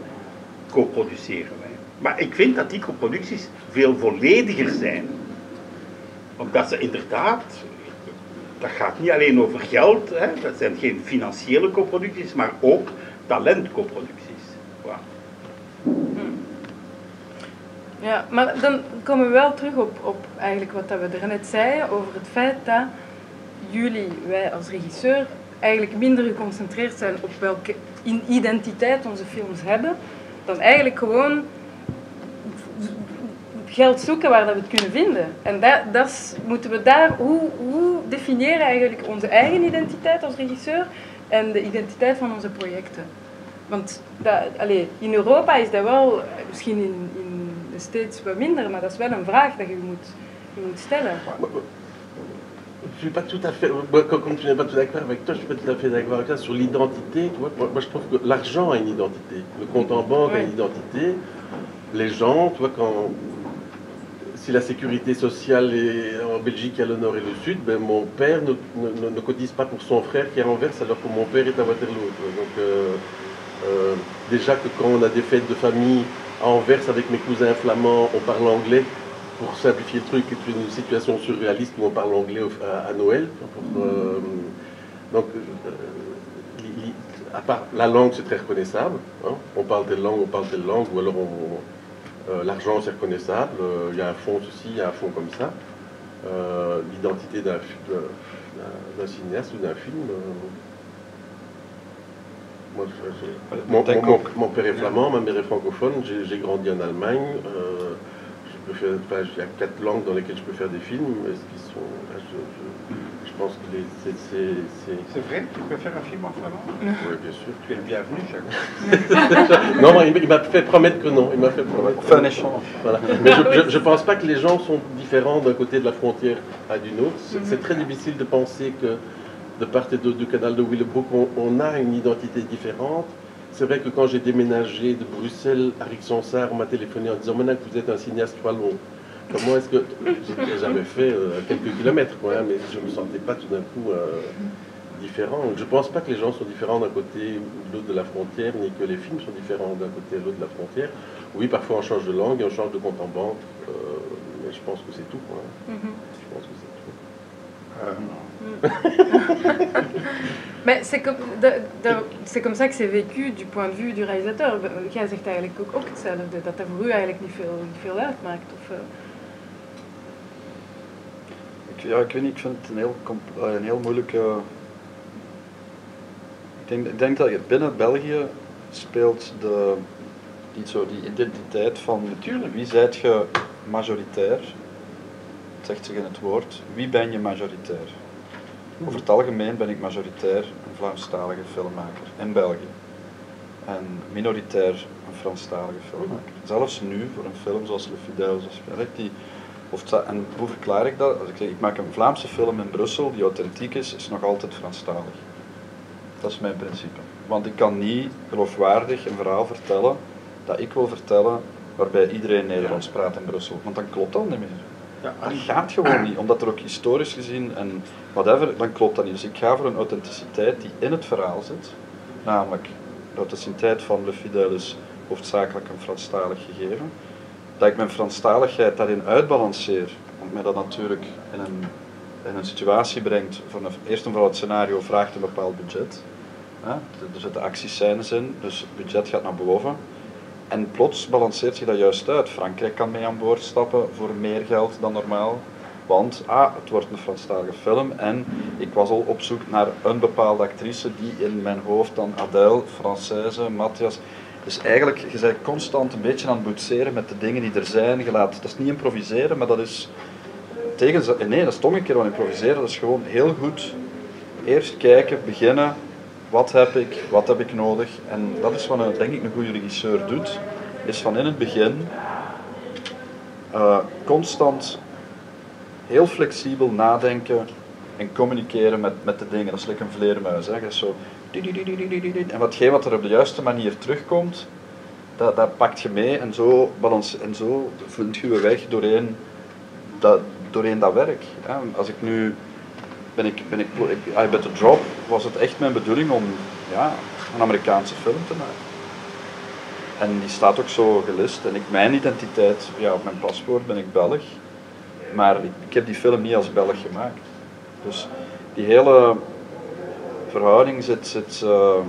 Speaker 5: co-produceren wij. Maar ik vind dat die co-producties veel vollediger zijn. Omdat ze inderdaad, dat gaat niet alleen over geld, hè, dat zijn geen financiële co-producties, maar ook talent-co-producties. Voilà.
Speaker 3: Ja, maar dan komen we wel terug op, op eigenlijk wat we er net zeiden over het feit dat jullie, wij als regisseur, eigenlijk minder geconcentreerd zijn op welke identiteit onze films hebben, dan eigenlijk gewoon geld zoeken waar dat we het kunnen vinden. En dat, dat moeten we daar, hoe, hoe definiëren eigenlijk onze eigen identiteit als regisseur en de identiteit van onze projecten? Want dat, allez, in Europa is dat wel, misschien in, in States wat minder, maar dat is wel een vraag dat je moet, je moet stellen.
Speaker 2: Je suis pas tout à fait, comme tu n'es pas tout d'accord avec toi, je suis pas tout à fait d'accord avec toi sur l'identité. Moi, moi, je trouve que l'argent a une identité, le compte en banque a une identité. Les gens, tu vois, quand si la sécurité sociale est en Belgique à le nord et le sud, ben mon père ne, ne, cotise pas pour son frère qui est à Anvers alors que mon père est à Waterloo. Donc euh, euh, déjà que quand on a des fêtes de famille à Anvers avec mes cousins flamands, on parle anglais pour simplifier le truc, c'est une situation surréaliste où on parle anglais à, Noël. Euh, donc, à part la langue, c'est très reconnaissable. Hein. On parle telle langue, on parle telle langue, ou alors on, l'argent, c'est reconnaissable. Il y a un fond ceci, il y a un fond comme ça. L'identité d'un cinéaste ou d'un film. Moi, je, mon, mon, mon, père est flamand, ma mère est francophone, j'ai grandi en Allemagne. Euh, je peux faire, enfin, il y a quatre langues dans lesquelles je peux faire des films. Est-ce qu'ils sont, je, je, pense que c'est.
Speaker 5: C'est vrai? Tu peux faire un film en flamand?
Speaker 2: Oui, bien sûr.
Speaker 5: Tu es le bienvenu, Jacques.
Speaker 2: non, il, m'a fait promettre que non. Il m'a fait promettre.
Speaker 4: On fait un échange.
Speaker 2: Voilà. Mais je ne pense pas que les gens sont différents d'un côté de la frontière à d'une autre. C'est très difficile de penser que de part et d'autre du canal de Willebroek, on, on, a une identité différente. C'est vrai que quand j'ai déménagé de Bruxelles à Rixensart, on m'a téléphoné en disant Maintenant que vous êtes un cinéaste wallon, comment est-ce que. J'avais fait euh, quelques kilomètres, quoi, hein, mais je ne me sentais pas tout d'un coup euh, différent. Je ne pense pas que les gens sont différents d'un côté ou de l'autre de la frontière, ni que les films sont différents d'un côté ou de l'autre de la frontière. Oui, parfois on change de langue et on change de compte en banque, euh, mais je pense que c'est tout. Quoi. Mm -hmm. Je pense que c'est tout.
Speaker 3: Mais c'est comme, c'est comme ça que c'est vécu du point de vue du réalisateur. Jij zegt eigenlijk ook, ook hetzelfde, dat voor u eigenlijk niet veel, niet veel uitmaakt. Of.
Speaker 4: Ja, ik weet niet, ik vind het een heel, eh, een heel moeilijke... Ik denk, ik denk dat je binnen België speelt de, niet zo die identiteit van
Speaker 5: Natuurlijk.
Speaker 4: wie zijt je majoritair, het zegt zich in het woord, wie ben je majoritair? Over het algemeen ben ik majoritair een Vlaamstalige filmmaker in België. En minoritair een Franstalige filmmaker. Zelfs nu, voor een film zoals Le Fidèle, zoals werk, hoofdza- en hoe verklaar ik dat? Als ik zeg, ik maak een Vlaamse film in Brussel die authentiek is, is nog altijd Franstalig. Dat is mijn principe. Want ik kan niet geloofwaardig een verhaal vertellen dat ik wil vertellen waarbij iedereen Nederlands praat in Brussel. Want dan klopt dat niet meer.
Speaker 5: Ja,
Speaker 4: Dat gaat gewoon niet, omdat er ook historisch gezien en whatever, dan klopt dat niet. Dus ik ga voor een authenticiteit die in het verhaal zit. Namelijk, de authenticiteit van Le Fidèle is hoofdzakelijk een Franstalig gegeven. Dat ik mijn Franstaligheid daarin uitbalanceer, want mij dat natuurlijk in een, in een situatie brengt, van een, eerst en vooral het scenario vraagt een bepaald budget. Hè? Er zitten actiescènes in, dus het budget gaat naar boven. En plots balanceert zich dat juist uit. Frankrijk kan mee aan boord stappen voor meer geld dan normaal. Want ah, het wordt een Franstalige film en ik was al op zoek naar een bepaalde actrice die in mijn hoofd dan Adèle, Française, Matthias. Dus eigenlijk, je bent constant een beetje aan het boetseren met de dingen die er zijn. Je laat, dat is niet improviseren, maar dat is tegen, nee, dat is toch een keer van improviseren. Dat is gewoon heel goed eerst kijken, beginnen. Wat heb ik, wat heb ik nodig? En dat is wat een, denk ik een goede regisseur doet. Is van in het begin eh, constant heel flexibel nadenken en communiceren met, met de dingen. Dat is lekker een vleermuis. Hè. Je zo, en watgeen wat er op de juiste manier terugkomt, dat, dat pakt je mee en zo, balans, en zo vind je je weg doorheen dat, doorheen dat werk. Als ik nu ben ik, ben ik, I Bet The Drop was het echt mijn bedoeling om ja, een Amerikaanse film te maken. En die staat ook zo gelist. En ik, mijn identiteit, ja, op mijn paspoort ben ik Belg. Maar ik, ik heb die film niet als Belg gemaakt. Dus die hele verhouding zit. zit ehm,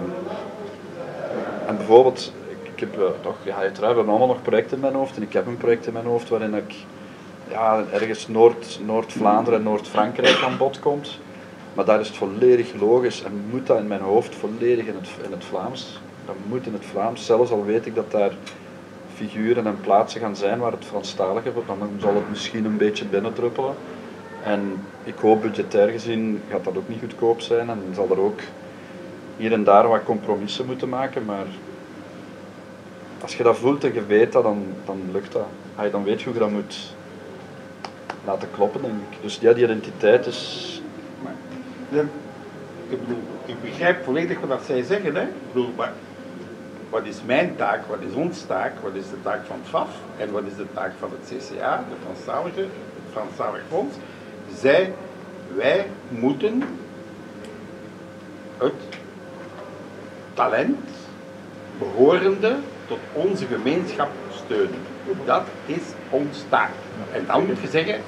Speaker 4: en bijvoorbeeld, ik, heb eh, toch, ja, uiteraard, we hebben allemaal nog projecten in mijn hoofd. En ik heb een project in mijn hoofd waarin ik ja, ergens Noord, Noord-Vlaanderen en Noord-Frankrijk aan bod komt. Maar daar is het volledig logisch en moet dat in mijn hoofd volledig in het, in het Vlaams. Dat moet in het Vlaams, zelfs al weet ik dat daar figuren en plaatsen gaan zijn waar het Franstalige dan zal het misschien een beetje binnendruppelen. En ik hoop budgetair gezien gaat dat ook niet goedkoop zijn en zal er ook hier en daar wat compromissen moeten maken, maar als je dat voelt en je weet dat, dan, dan lukt dat. Dan weet je hoe je dat moet laten kloppen, denk ik. Dus ja, die identiteit is...
Speaker 5: Ja, ik bedoel, ik begrijp volledig wat zij zeggen. Hè? Ik bedoel, maar wat is mijn taak, wat is ons taak, wat is de taak van het FAF en wat is de taak van het CCA, de Franstalige, het Fonds? Zij, wij moeten het talent behorende tot onze gemeenschap steunen. Dat is ons taak. En dan moet je zeggen,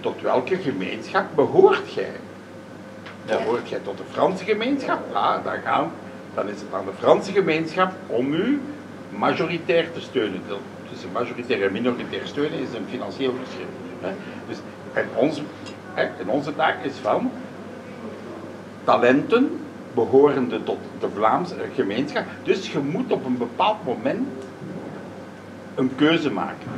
Speaker 5: tot welke gemeenschap behoort jij? Behoort jij tot de Franse gemeenschap? Ah, dan, gaan, dan is het aan de Franse gemeenschap om u majoritair te steunen. Tussen majoritair en minoritair steunen is een financieel verschil. Dus, en, hè, onze taak is van talenten behorende tot de Vlaamse gemeenschap. Dus je moet op een bepaald moment een keuze maken.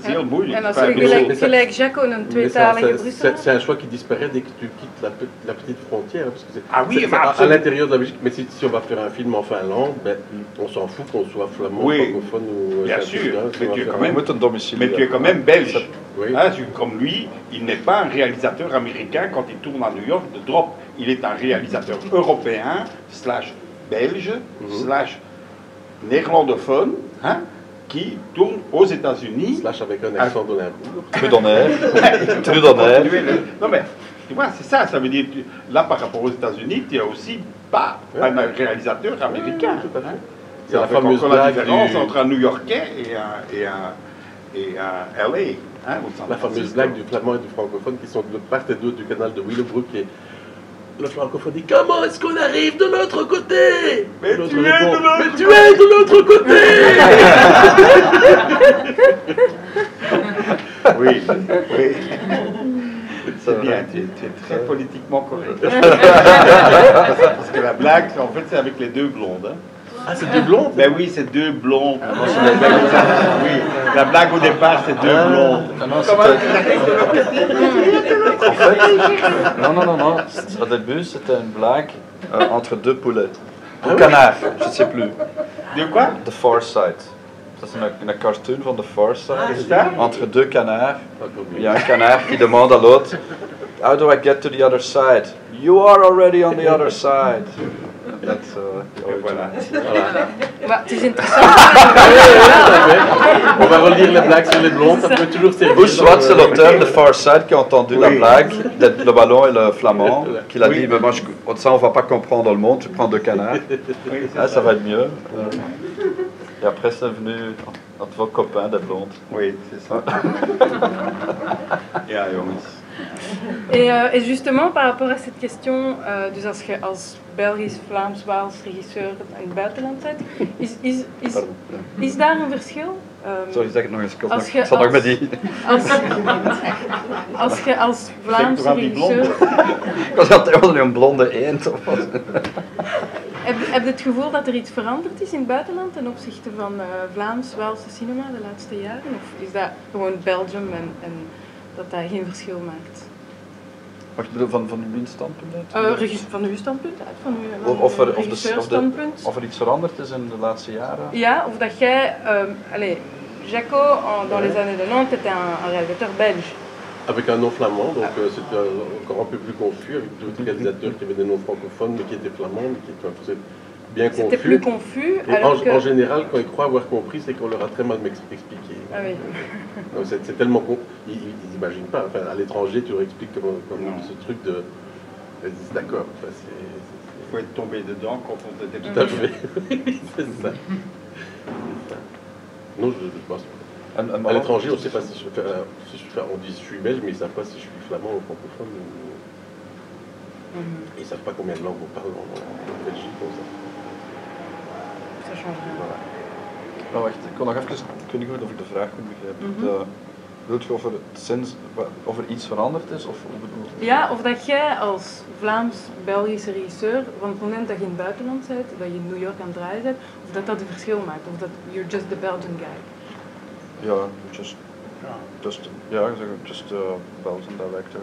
Speaker 5: Dat is heel moeilijk.
Speaker 3: En als een tweetalige
Speaker 2: c'est-
Speaker 3: Brussel.
Speaker 2: c'est c'est un choix qui disparaît dès que tu quittes la, pe- la petite frontière. Parce que c'est-
Speaker 5: Ah oui,
Speaker 2: c'est-
Speaker 5: mais
Speaker 2: c'est à- l'intérieur de la Belgique. Mais si, si on va faire un film en Finlande, ben, on s'en fout qu'on soit flamand,
Speaker 5: Oui.
Speaker 2: francophone ou
Speaker 5: Bien
Speaker 2: euh,
Speaker 5: sûr,
Speaker 2: hein,
Speaker 5: mais tu es quand même- Mais tu es quand belge.
Speaker 2: Oui.
Speaker 5: Hein, comme lui, il n'est pas un réalisateur américain quand il tourne à New York de drop. Il est un réalisateur européen, slash belge, slash néerlandophone, hein, qui tourne aux États-Unis.
Speaker 2: Slash avec un
Speaker 5: Ah.
Speaker 2: accent.
Speaker 4: Trudonnaire.
Speaker 5: Continuer
Speaker 4: Trudonnaire.
Speaker 5: le- Non mais, tu vois, c'est ça, ça veut dire, là par rapport aux États-Unis, tu es aussi pas un réalisateur américain.
Speaker 2: à
Speaker 5: hein.
Speaker 2: C'est la fameuse
Speaker 5: la différence
Speaker 2: du-
Speaker 5: entre un New-Yorkais et un, et un, et un LA. hein,
Speaker 2: La fameuse blague du flamand et du francophone qui sont de part et d'autre du canal de Willowbrook et le francophone dit Comment est-ce qu'on arrive de l'autre côté?
Speaker 5: Mais tu es de
Speaker 2: répond, Mais tu es de l'autre côté
Speaker 5: Oui, oui. C'est bien, tu es, tu es très politiquement correct. Parce que la blague, en fait, c'est avec les deux blondes. hein.
Speaker 2: Ah, c'est deux blondes?
Speaker 5: Ben oui, c'est deux blondes. Oui, la blague au départ, c'est deux blondes.
Speaker 4: Ah non, c'était- En fait, non, non, non, non. Au début, c'était une blague euh, entre deux poulets. Ou canards, je ne sais plus.
Speaker 5: De quoi?
Speaker 4: The Far Side. Een, een cartoon van The Far Side. Entre deux canards.
Speaker 2: Ah,
Speaker 4: Il y a un canard qui demande à l'autre How do I get to the other side? You are already on the other side. That's uh,
Speaker 5: Et voilà.
Speaker 2: Voilà. On va relire les blagues sur les blondes, ça peut toujours servir.
Speaker 4: Bush c'est l'auteur de Far Side qui a entendu la blague, de- le ballon et le flamand, qu'il a
Speaker 5: Oui.
Speaker 4: dit Mais moi, je, ça, on va pas comprendre le monde, tu prends deux canards.
Speaker 5: Oui,
Speaker 4: Ah, ça va être mieux. Et après, c'est venu notre vos copains des blondes.
Speaker 5: Oui, c'est ça. Ja, jongens.
Speaker 3: Et, euh, et justement, par rapport à cette question, euh, dus als je als Belgisch, Vlaams, Waals regisseur in het buitenland bent, is, is, is, is daar een verschil? Ehm,
Speaker 4: Sorry, zeg het nog eens. Ik
Speaker 3: Als je
Speaker 4: nog met die.
Speaker 3: als, als je als
Speaker 5: blonde.
Speaker 3: regisseur...
Speaker 4: Ik was het een blonde eend of wat.
Speaker 3: Heb, heb je het gevoel dat er iets veranderd is in het buitenland ten opzichte van eh, Vlaams-Waalse cinema de laatste jaren? Of is dat gewoon Belgium en, en dat dat geen verschil maakt?
Speaker 4: Wat je bedoelt van, van uw standpunt uit?
Speaker 3: Regis- van uw standpunt uit, van uw,
Speaker 4: Of,
Speaker 3: van
Speaker 4: of, er, of, de, of, de, of er iets veranderd is in de laatste jaren?
Speaker 3: Ja, of dat jij, euh, allez, Jaco, en- dans les années 90, était un, un réalisateur belge.
Speaker 2: Avec un nom flamand, donc euh, c'était euh, encore un peu plus confus, avec d'autres réalisateurs qui avaient des noms francophones, mais qui étaient flamands, mais qui étaient bien
Speaker 3: C'était
Speaker 2: confus.
Speaker 3: plus confus,
Speaker 2: Et en,
Speaker 3: alors que...
Speaker 2: en général, quand ils croient avoir compris, c'est qu'on leur a très mal expliqué.
Speaker 3: Ah oui.
Speaker 2: Donc c'est tellement con. Ils n'imaginent pas. Enfin, à l'étranger, tu leur expliques comment, comment ce truc de. Ils disent d'accord. Enfin, c'est-
Speaker 5: Il faut être tombé dedans quand on était
Speaker 2: tout à fait. c'est ça. C'est ça. Non, je, je pense.
Speaker 4: En, en,
Speaker 2: À l'étranger, on ne sait pas si je, enfin, euh, si je- enfin, on dit je suis belge, mais ils ne savent pas si je suis flamand ou francophone. ou-
Speaker 3: Mhm,
Speaker 2: Ils ne savent pas combien de langues on parle en, en Belgique. Comme ça.
Speaker 3: ça change rien.
Speaker 2: Voilà.
Speaker 4: Wacht, ik kon nog even, ik weet niet goed of ik de vraag goed begrijp. De- Wilt je of er, sinds, of er iets veranderd is? Of?
Speaker 3: Ja, of dat jij als Vlaams-Belgische regisseur, van het moment dat je in het buitenland bent, dat je in New York aan het draaien bent, of dat dat een verschil maakt, of dat you're just the Belgian guy.
Speaker 4: Ja, just, just, ja, just uh, Belgian director.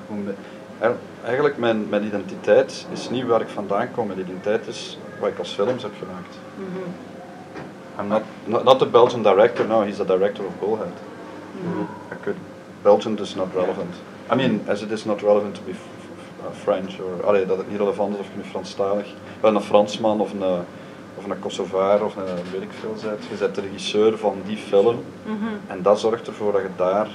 Speaker 4: Eigenlijk mijn, mijn identiteit is niet waar ik vandaan kom, mijn identiteit is wat ik als films heb gemaakt.
Speaker 3: Mhm,
Speaker 4: I'm not, not, not the Belgian director, no, he's the director of Bullhead. I could, Belgian is not relevant. I mean, as it is not relevant to be uh, French, or, allee, dat het niet relevant is of je nu Franstalig, wel een Fransman of een, uh, of een Kosovaar of een weet ik veel bent. Je bent de regisseur van die film
Speaker 3: Mhm.
Speaker 4: en dat zorgt ervoor dat je daar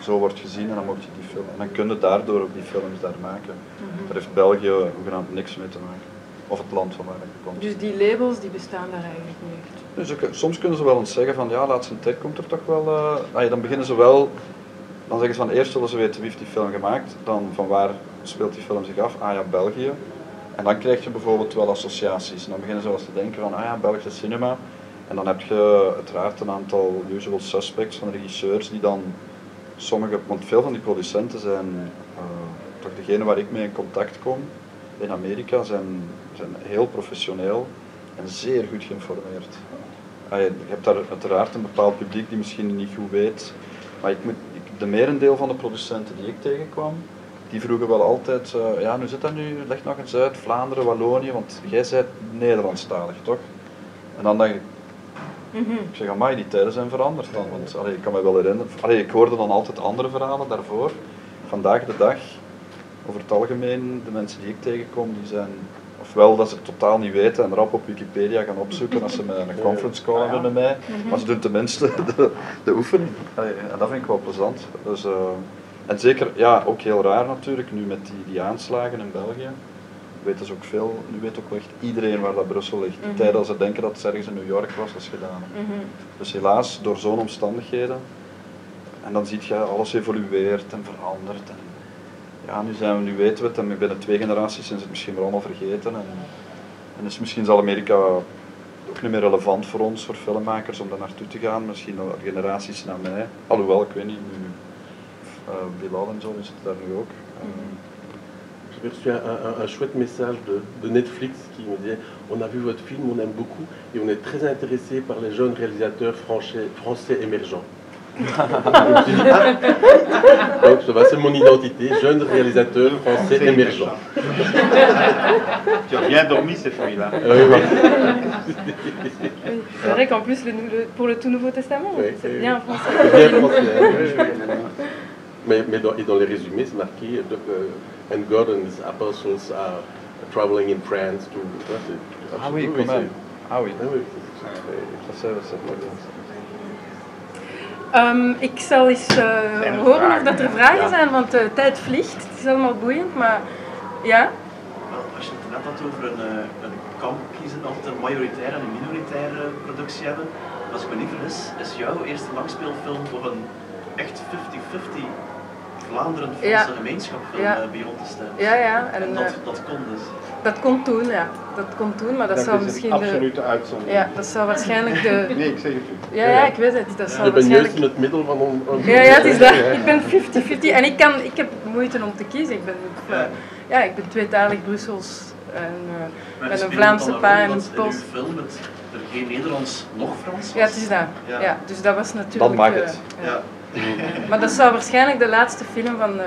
Speaker 4: zo wordt gezien en dan mocht je die film. En dan kun je daardoor ook die films daar maken.
Speaker 3: Mhm.
Speaker 4: Daar heeft België hoegenaamd niks mee te maken. Of het land van waar ik kom.
Speaker 3: Dus die labels die bestaan daar eigenlijk niet.
Speaker 4: Dus ook, soms kunnen ze wel eens zeggen van ja, laatste tijd komt er toch wel. eh, ja, dan beginnen ze wel. Dan zeggen ze van eerst willen ze weten wie heeft die film gemaakt, dan van waar speelt die film zich af. Ah ja, België. En dan krijg je bijvoorbeeld wel associaties. En dan beginnen ze wel eens te denken van ah ja, Belgische cinema. En dan heb je uiteraard een aantal usual suspects van regisseurs die dan sommige, want veel van die producenten zijn eh, toch degene waar ik mee in contact kom in Amerika zijn, zijn heel professioneel en zeer goed geïnformeerd. Ah, je hebt daar uiteraard een bepaald publiek die misschien niet goed weet, maar ik moet, ik, de merendeel van de producenten die ik tegenkwam, die vroegen wel altijd, eh, ja nu zit dat nu, leg nog eens uit, Vlaanderen, Wallonië, want jij bent Nederlandstalig, toch? En dan dacht ik,
Speaker 3: Mhm.
Speaker 4: ik zeg, amai, die tijden zijn veranderd dan. Want allee, ik kan me wel herinneren, allee, ik hoorde dan altijd andere verhalen daarvoor. Vandaag de dag, over het algemeen, de mensen die ik tegenkom, die zijn ofwel dat ze het totaal niet weten en rap op Wikipedia gaan opzoeken als ze met een conference call hebben met mij, maar ze doen tenminste de, de oefening. En dat vind ik wel plezant. Dus, eh, en zeker, ja, ook heel raar natuurlijk, nu met die, die aanslagen in België weten ze ook veel, nu weet ook echt iedereen waar dat Brussel ligt.
Speaker 3: Mhm.
Speaker 4: tijd als ze denken dat het ergens in New York was, dat is gedaan.
Speaker 3: Mhm.
Speaker 4: Dus helaas, door zo'n omstandigheden, en dan zie je alles evolueert en verandert. En ja, nu, zijn we, nu weten we het en binnen twee generaties zijn ze het misschien weer allemaal vergeten. En, en is misschien zal Amerika ook niet meer relevant voor ons, voor filmmakers, om daar naartoe te gaan. Misschien nog generaties na mij. Alhoewel, ik weet niet, nu, uh, Bilal en zo is het daar nu ook.
Speaker 2: J'ai reçu un, un, un, chouette message de, de, Netflix qui me disait On a vu votre film, on aime beaucoup et on est très intéressé par les jeunes réalisateurs français, français émergents. Ah. Donc ça va, c'est mon identité, jeune réalisateur français émergent.
Speaker 5: tu as bien dormi cette nuit-là.
Speaker 3: Oui, oui. c'est vrai qu'en plus, le, le, pour le tout Nouveau Testament,
Speaker 2: oui,
Speaker 3: c'est
Speaker 2: oui,
Speaker 3: bien français.
Speaker 2: C'est bien français. mais, mais dans, et dans les résumés, c'est marqué uh, And God and his apostles are traveling in France. To,
Speaker 4: ah oui, quand même. Ah oui.
Speaker 2: Ah, oui.
Speaker 4: Ça, c'est pas bien.
Speaker 3: Um, ik zal eens uh, horen of dat er vragen ja. zijn, want de tijd vliegt. Het is allemaal boeiend, maar ja.
Speaker 6: Wel, als je het net had over een, een kamp kiezen, altijd een majoritaire en een minoritaire productie hebben. Als ik me niet vergis, is jouw eerste langspeelfilm toch een echt 50-50 Vlaanderen-Franse
Speaker 3: ja.
Speaker 6: gemeenschap
Speaker 3: ja.
Speaker 6: uh, bij rond te staan.
Speaker 3: Ja, ja.
Speaker 6: En, en dat, dat kon dus.
Speaker 3: Dat kon toen, ja. Dat kon toen, maar dat,
Speaker 5: dat
Speaker 3: zou
Speaker 5: is
Speaker 3: misschien.
Speaker 5: Een absolute
Speaker 3: de,
Speaker 5: uitzondering.
Speaker 3: Ja, dat zou waarschijnlijk de.
Speaker 5: Nee, ik zeg het u.
Speaker 3: Ja, ja, ik weet het. Dat zou
Speaker 2: je bent
Speaker 3: waarschijnlijk...
Speaker 2: juist in het middel van een. een
Speaker 3: ja, ja, het is dat. Ik ben 50-50 en ik, kan, ik heb moeite om te kiezen. Ik ben,
Speaker 6: ja.
Speaker 3: ja, ik ben tweetalig Brussels en uh, met een Vlaamse
Speaker 6: pa
Speaker 3: en een
Speaker 6: Pools. Film het er geen Nederlands nog Frans was.
Speaker 3: Ja, het is dat. Ja. ja dus dat was natuurlijk.
Speaker 4: Dan mag het.
Speaker 3: Uh, ja. maar dat zou waarschijnlijk de laatste film van.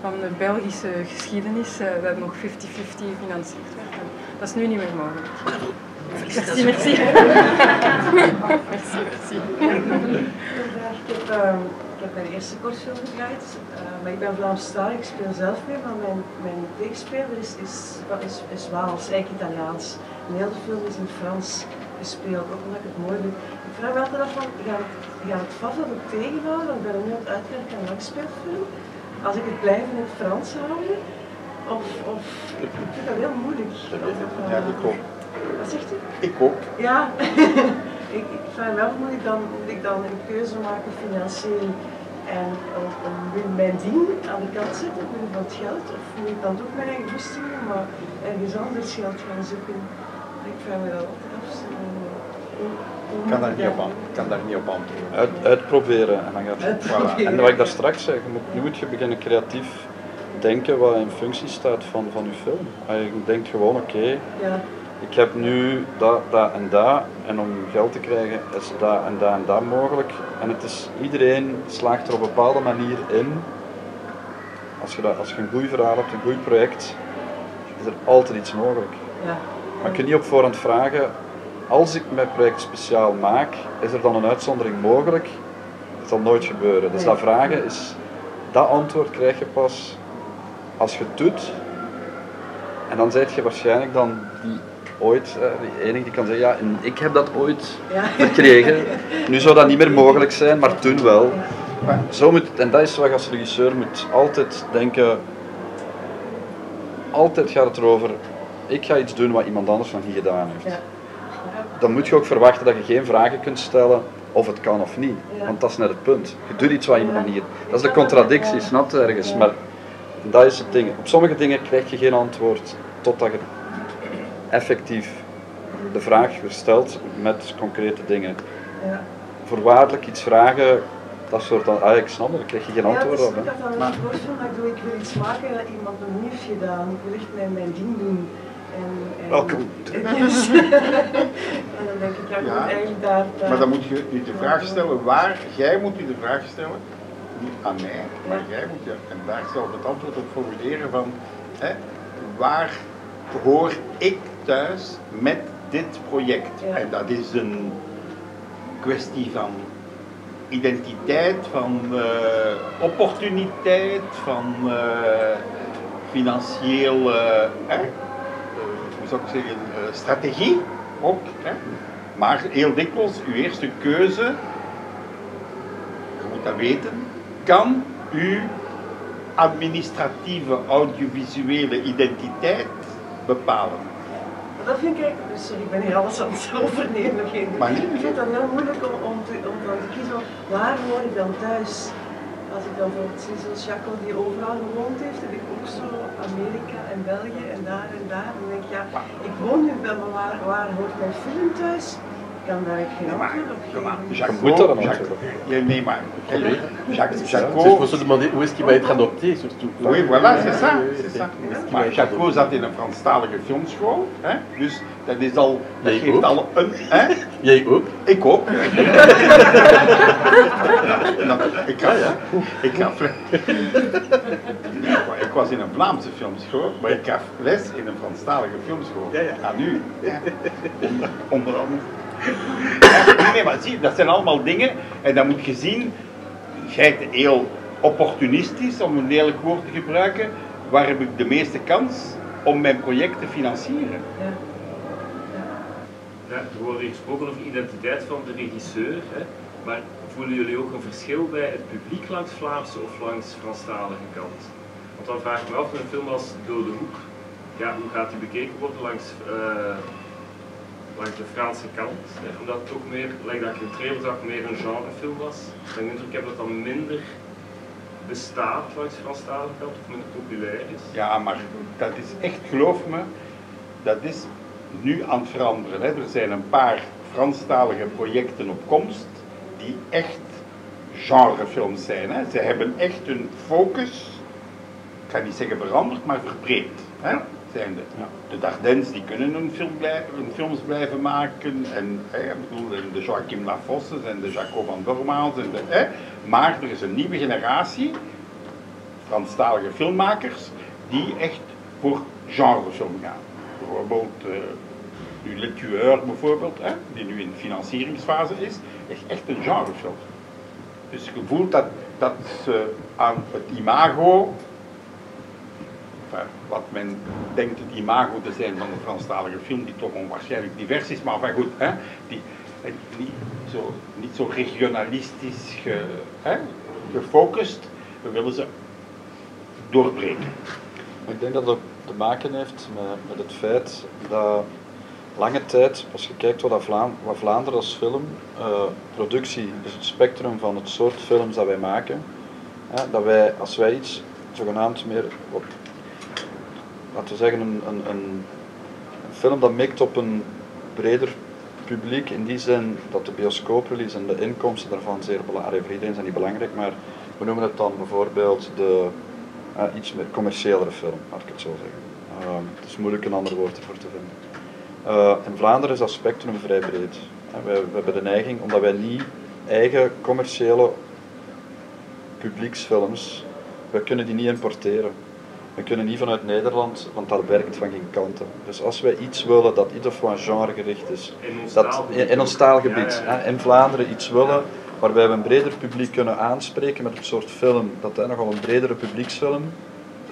Speaker 3: Van de Belgische geschiedenis uh, dat nog 50-50 gefinancierd werd. En dat is nu niet meer mogelijk. Merci, merci. merci, merci.
Speaker 7: Ik heb, uh, ik heb mijn eerste kortfilm gedraaid, uh, maar ik ben Vlaamstalig, ik speel zelf mee, maar mijn, mijn tegenspeler is, is, is, is Waals, eigenlijk Italiaans. Een hele film is in Frans gespeeld, ook omdat ik het mooi vind. Ik vraag me altijd af van, gaat het, gaat het vast of ik tegenhouden, want ik ben nu aan het uitwerken aan een langspeelfilm als ik het blijf in het Frans houden? Of, of ik vind dat heel moeilijk.
Speaker 5: Ja, ik ook.
Speaker 7: Wat zegt u?
Speaker 5: Ik ook.
Speaker 7: Ja, ik, ik vraag me af, moet ik dan, moet ik dan een keuze maken financieel en om mijn ding aan de kant zetten, omwille van het geld? Of moet ik dan ook mijn eigen goestingen, maar ergens anders geld gaan zoeken? Ik vraag me dat altijd af.
Speaker 5: Ik kan daar niet op, kan daar niet op antwoorden.
Speaker 4: Uit, uitproberen en dan gaat. Voilà. En wat ik daar straks zei, je moet, nu moet je beginnen creatief denken wat in functie staat van, van je film. Je denkt gewoon, oké, okay,
Speaker 7: ja.
Speaker 4: ik heb nu dat, dat en dat, en om geld te krijgen is dat en dat en dat mogelijk. En het is, iedereen slaagt er op een bepaalde manier in. Als je, dat, als je een goed verhaal hebt, een goed project, is er altijd iets mogelijk.
Speaker 7: Ja.
Speaker 4: Maar je kunt niet op voorhand vragen, als ik mijn project speciaal maak, is er dan een uitzondering mogelijk? Dat zal nooit gebeuren. Dus dat vragen is, dat antwoord krijg je pas als je het doet. En dan zijt je waarschijnlijk dan die ooit, eh, die enige die kan zeggen, ja, en ik heb dat ooit
Speaker 7: Ja.
Speaker 4: verkregen. Nu zou dat niet meer mogelijk zijn, maar toen wel. Zo moet, en dat is wat je als regisseur moet altijd denken. Altijd gaat het erover, ik ga iets doen wat iemand anders nog niet gedaan heeft. Dan moet je ook verwachten dat je geen vragen kunt stellen of het kan of niet.
Speaker 7: Ja.
Speaker 4: Want dat is net het punt. Je doet iets wat nog niet Dat is de contradictie, snap je ergens.
Speaker 7: Ja.
Speaker 4: Maar dat is het ding. Op sommige dingen krijg je geen antwoord totdat je effectief de vraag stelt met concrete dingen.
Speaker 7: Ja.
Speaker 4: Voorwaardelijk iets vragen, dat soort van, ah, ik snap het, daar krijg je geen antwoord
Speaker 7: ja,
Speaker 4: op. Hè.
Speaker 7: ook dat dan
Speaker 5: Maar-
Speaker 7: een voorstel dat ik doe, ik wil iets maken dat iemand nog niet heeft gedaan. Ik wil echt mijn, mijn ding doen. En, en,
Speaker 4: Welkom.
Speaker 7: en dan denk ik, ja, ik
Speaker 5: Ja,
Speaker 7: eigenlijk daar.
Speaker 5: Maar dan moet je je de vraag stellen waar, jij moet je de vraag stellen, niet aan mij, maar
Speaker 7: Ja.
Speaker 5: jij moet je, en daar zelf het antwoord op formuleren van, hè, waar hoor ik thuis met dit project?
Speaker 7: Ja.
Speaker 5: En dat is een kwestie van identiteit, van eh, opportuniteit, van eh, financieel, eh, hoe zou ik zeggen, strategie ook. Hè? Maar heel dikwijls, uw eerste keuze, je moet dat weten, kan uw administratieve audiovisuele identiteit bepalen.
Speaker 7: Dat vind ik eigenlijk, dus sorry, ik ben hier alles aan het overnemen. Geen,
Speaker 5: Maar niet.
Speaker 7: ik vind dat heel moeilijk om, om, te, om dan te kiezen, waar hoor ik dan thuis? Als ik dan bijvoorbeeld zie zoals Jacco die overal gewoond heeft, heb ik ook zo Amerika en België en daar en daar. En dan denk ik, ja, ik woon nu wel, maar waar, waar hoort mijn film thuis? kan daar geen
Speaker 5: Ja, maar,
Speaker 7: antwoord op
Speaker 5: kom maar,
Speaker 7: geven.
Speaker 5: Jacques,
Speaker 4: Je moet daar een
Speaker 5: Jacques-
Speaker 4: antwoord op
Speaker 5: Ja, nee, maar Jacques,
Speaker 2: faut se demander où est-ce qu'il va être adopté, surtout.
Speaker 5: Oui, voilà, c'est ça. C'est ça. Maar zat in een Franstalige filmschool, hè? dus dat is al, dat geeft al een, hè?
Speaker 2: Jij ook?
Speaker 5: Ik ook. nou, ik gaf, ik gaf, ik was in een Vlaamse filmschool, maar ik gaf les in een Franstalige filmschool.
Speaker 6: Ja, ja.
Speaker 5: Aan u. Ja. Onder, onder andere. Nee, nee, maar zie, dat zijn allemaal dingen en dan moet je zien, jij bent heel opportunistisch, om een lelijk woord te gebruiken, waar heb ik de meeste kans om mijn project te financieren?
Speaker 7: Ja.
Speaker 8: Ja, er wordt hier gesproken over identiteit van de regisseur, hè, maar voelen jullie ook een verschil bij het publiek langs Vlaamse of langs Franstalige kant? Want dan vraag ik me af, een film als Dode Hoek, ja, hoe gaat die bekeken worden langs, eh, langs de Franse kant? Omdat het toch meer, like dat ik de trailer meer een genrefilm was. Ik heb de indruk heb dat dat minder bestaat langs Franstalige kant of minder populair is.
Speaker 5: Ja, maar dat is echt, geloof me, dat is nu aan het veranderen. Hè. Er zijn een paar Franstalige projecten op komst die echt genrefilms zijn. Hè. Ze hebben echt hun focus, ik ga niet zeggen veranderd, maar verbreed. Hè. Zijn de, de Dardens die kunnen hun, film blij- hun films blijven maken. En, hè, ik bedoel, en de Joachim Lafosses en de Jacob van Dormaans. En de, hè. Maar er is een nieuwe generatie Franstalige filmmakers die echt voor genrefilm gaan. Bijvoorbeeld nu Le Tueur bijvoorbeeld, hè, die nu in financieringsfase is, is echt een genrefilm. Dus je voelt dat, dat ze aan het imago, wat men denkt het imago te zijn van de Franstalige film, die toch onwaarschijnlijk divers is, maar enfin goed, hè, die, eh, niet, zo, niet zo regionalistisch hè, gefocust, willen ze doorbreken.
Speaker 4: Ik denk dat ook te maken heeft met, het feit dat lange tijd, als je kijkt wat, wat Vlaanderen als film, eh, productie is het spectrum van het soort films dat wij maken. Hè, dat wij, als wij iets zogenaamd meer, wat, laten we zeggen, een, een, een, film dat mikt op een breder publiek, in die zin dat de bioscooprelease en de inkomsten daarvan zeer belangrijk, voor iedereen zijn die belangrijk, maar we noemen het dan bijvoorbeeld de uh, iets meer commerciëlere film, laat ik het zo zeggen. Uh, het is moeilijk een ander woord ervoor te vinden. Uh, in Vlaanderen is dat spectrum vrij breed. Wij, we hebben de neiging, omdat wij niet eigen commerciële publieksfilms, we kunnen die niet importeren. We kunnen niet vanuit Nederland, want dat werkt van geen kanten. Dus als wij iets willen dat iets of wat genregericht is,
Speaker 8: In ons
Speaker 4: dat,
Speaker 8: taalgebied.
Speaker 4: in, in ons taalgebied,
Speaker 8: Ja, ja, ja.
Speaker 4: hè, in Vlaanderen iets willen waarbij we een breder publiek kunnen aanspreken met een soort film, dat hè, nogal een bredere publieksfilm,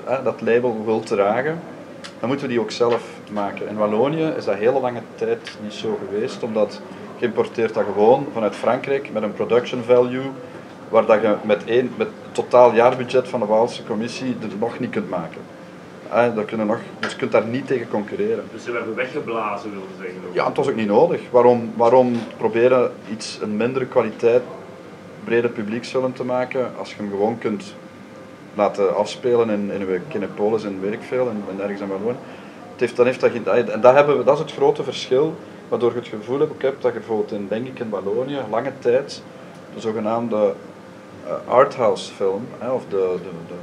Speaker 4: hè, dat label wil dragen, dan moeten we die ook zelf maken. In Wallonië is dat hele lange tijd niet zo geweest, omdat je importeert dat gewoon vanuit Frankrijk met een production value, waar dat je met, één, met het totaal jaarbudget van de Waalse commissie er nog niet kunt maken. Hè, dat kunnen nog, dus je kunt daar niet tegen concurreren.
Speaker 8: Dus ze werden weggeblazen, wilde zeggen. ook.
Speaker 4: Ja, het was ook niet nodig. Waarom, waarom proberen iets een mindere kwaliteit, breder publieksfilm te maken, als je hem gewoon kunt laten afspelen in, in een Kinepolis en weet ik veel, en, en ergens in Wallonië. Het heeft, dan heeft dat geen, en dat, hebben we, dat is het grote verschil, waardoor je het gevoel hebt, ook hebt dat je bijvoorbeeld in, denk ik in Wallonië, lange tijd, de zogenaamde eh, arthouse film, hè, of de, de, de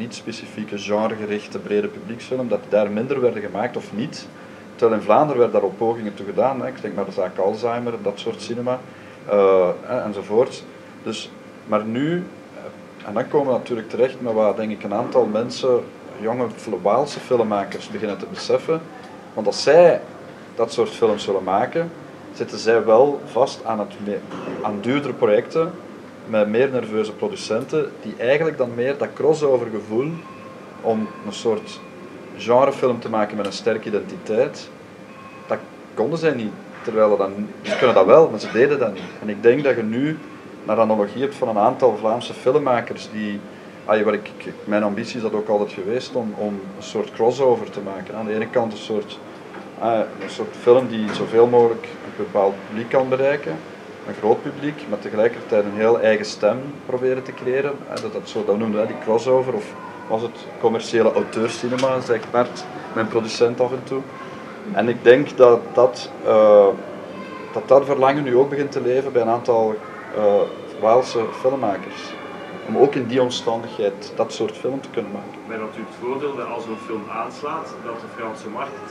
Speaker 4: niet specifieke genregerichte brede publieksfilm, dat daar minder werden gemaakt of niet. Terwijl in Vlaanderen werden daar ook pogingen toe gedaan. Hè. Ik denk maar de zaak Alzheimer, dat soort cinema, eh, enzovoort. Dus, maar nu, eh, en dan komen we natuurlijk terecht met wat denk ik een aantal mensen, jonge Waalse filmmakers, beginnen te beseffen. Want als zij dat soort films willen maken, zitten zij wel vast aan, het aan duurdere projecten met meer nerveuze producenten, die eigenlijk dan meer dat crossover gevoel om een soort genrefilm te maken met een sterke identiteit, dat konden zij niet. Terwijl dan, ze kunnen dat wel, maar ze deden dat niet. En ik denk dat je nu naar analogie hebt van een aantal Vlaamse filmmakers die, ah, ik- mijn ambitie is dat ook altijd geweest om, om een soort crossover te maken. Aan de ene kant een soort, ah, een soort film die zoveel mogelijk een bepaald publiek kan bereiken, een groot publiek, maar tegelijkertijd een heel eigen stem proberen te creëren. Eh, Dat, dat, zo, dat noemde hij die crossover, of was het commerciële auteurscinema, zegt Bert, mijn producent af en toe. En ik denk dat dat, eh, dat dat verlangen nu ook begint te leven bij een aantal uh, Waalse filmmakers. Om ook in die omstandigheid dat soort film te kunnen maken.
Speaker 8: Met natuurlijk het voordeel dat als een film aanslaat, dat de Franse markt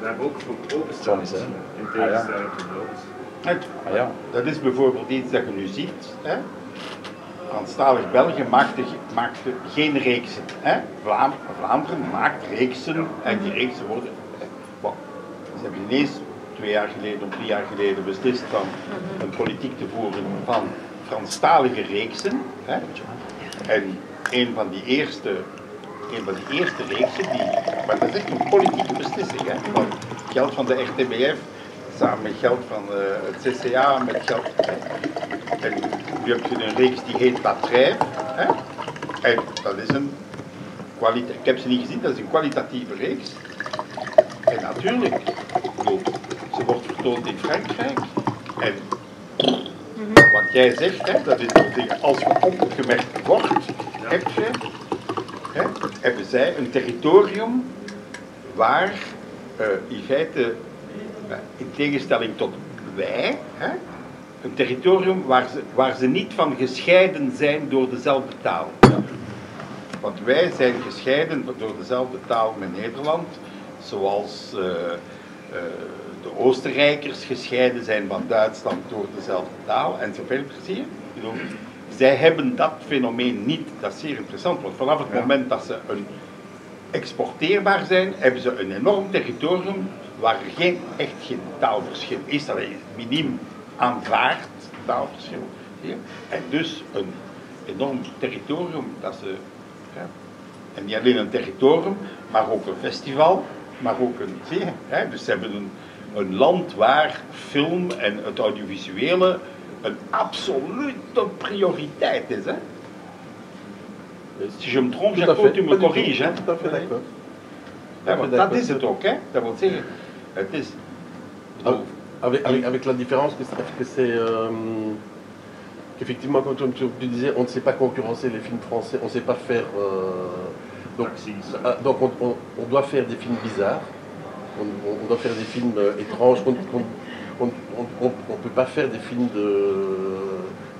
Speaker 8: daar ook voor open staat. In tegenstelling
Speaker 5: tot Belgisch. Ah, ja. Dat is bijvoorbeeld iets dat je nu ziet. Hè? Franstalig België maakte, maakte geen reeksen. Hè? Vlaanderen maakt reeksen en die reeksen worden. Ze hebben ineens twee jaar geleden of drie jaar geleden beslist van een politiek te voeren van Franstalige reeksen. Hè? En een van die eerste, een van die eerste reeksen, die, maar dat is echt een politieke beslissing. Hè? Van geld van de RTBF samen met geld van uh, het CCA, met geld. En nu heb je een reeks die heet. Hè? En dat is een kwaliteit. Ik heb ze niet gezien, dat is een kwalitatieve reeks. En natuurlijk, ze wordt vertoond in Frankrijk. En wat jij zegt, hè, dat is als je opgemerkt wordt, heb je, hè, hebben zij een territorium waar uh, in feite in tegenstelling tot wij, hè, een territorium waar ze, waar ze niet van gescheiden zijn door dezelfde taal. Want wij zijn gescheiden door dezelfde taal met Nederland, zoals uh, uh, de Oostenrijkers gescheiden zijn van Duitsland door dezelfde taal en zo verder. Zie je? Zij hebben dat fenomeen niet. Dat is zeer interessant, want vanaf het moment dat ze een exporteerbaar zijn, hebben ze een enorm territorium waar er geen, echt geen taalverschil is, dat is miniem aanvaard taalverschil. En dus een enorm territorium dat ze. En niet alleen een territorium, maar ook een festival, maar ook een. Hè, dus ze hebben een, een land waar film en het audiovisuele een absolute prioriteit is. Hè. Si je me trompe, Jacob, tu me corriges. Hein?
Speaker 2: Tout à fait d'accord.
Speaker 5: Ja, want dat is het ook, hè? Dat wil zeggen, is.
Speaker 2: Ah, avec, avec, avec, la différence que c'est. Euh, qu'effectivement, comme tu, tu, disais, on ne sait pas concurrencer les films français, on ne sait pas faire. Euh, donc, euh, donc on, on, on, doit faire des films bizarres, on, on doit faire des films euh, étranges, on ne peut pas faire des films de.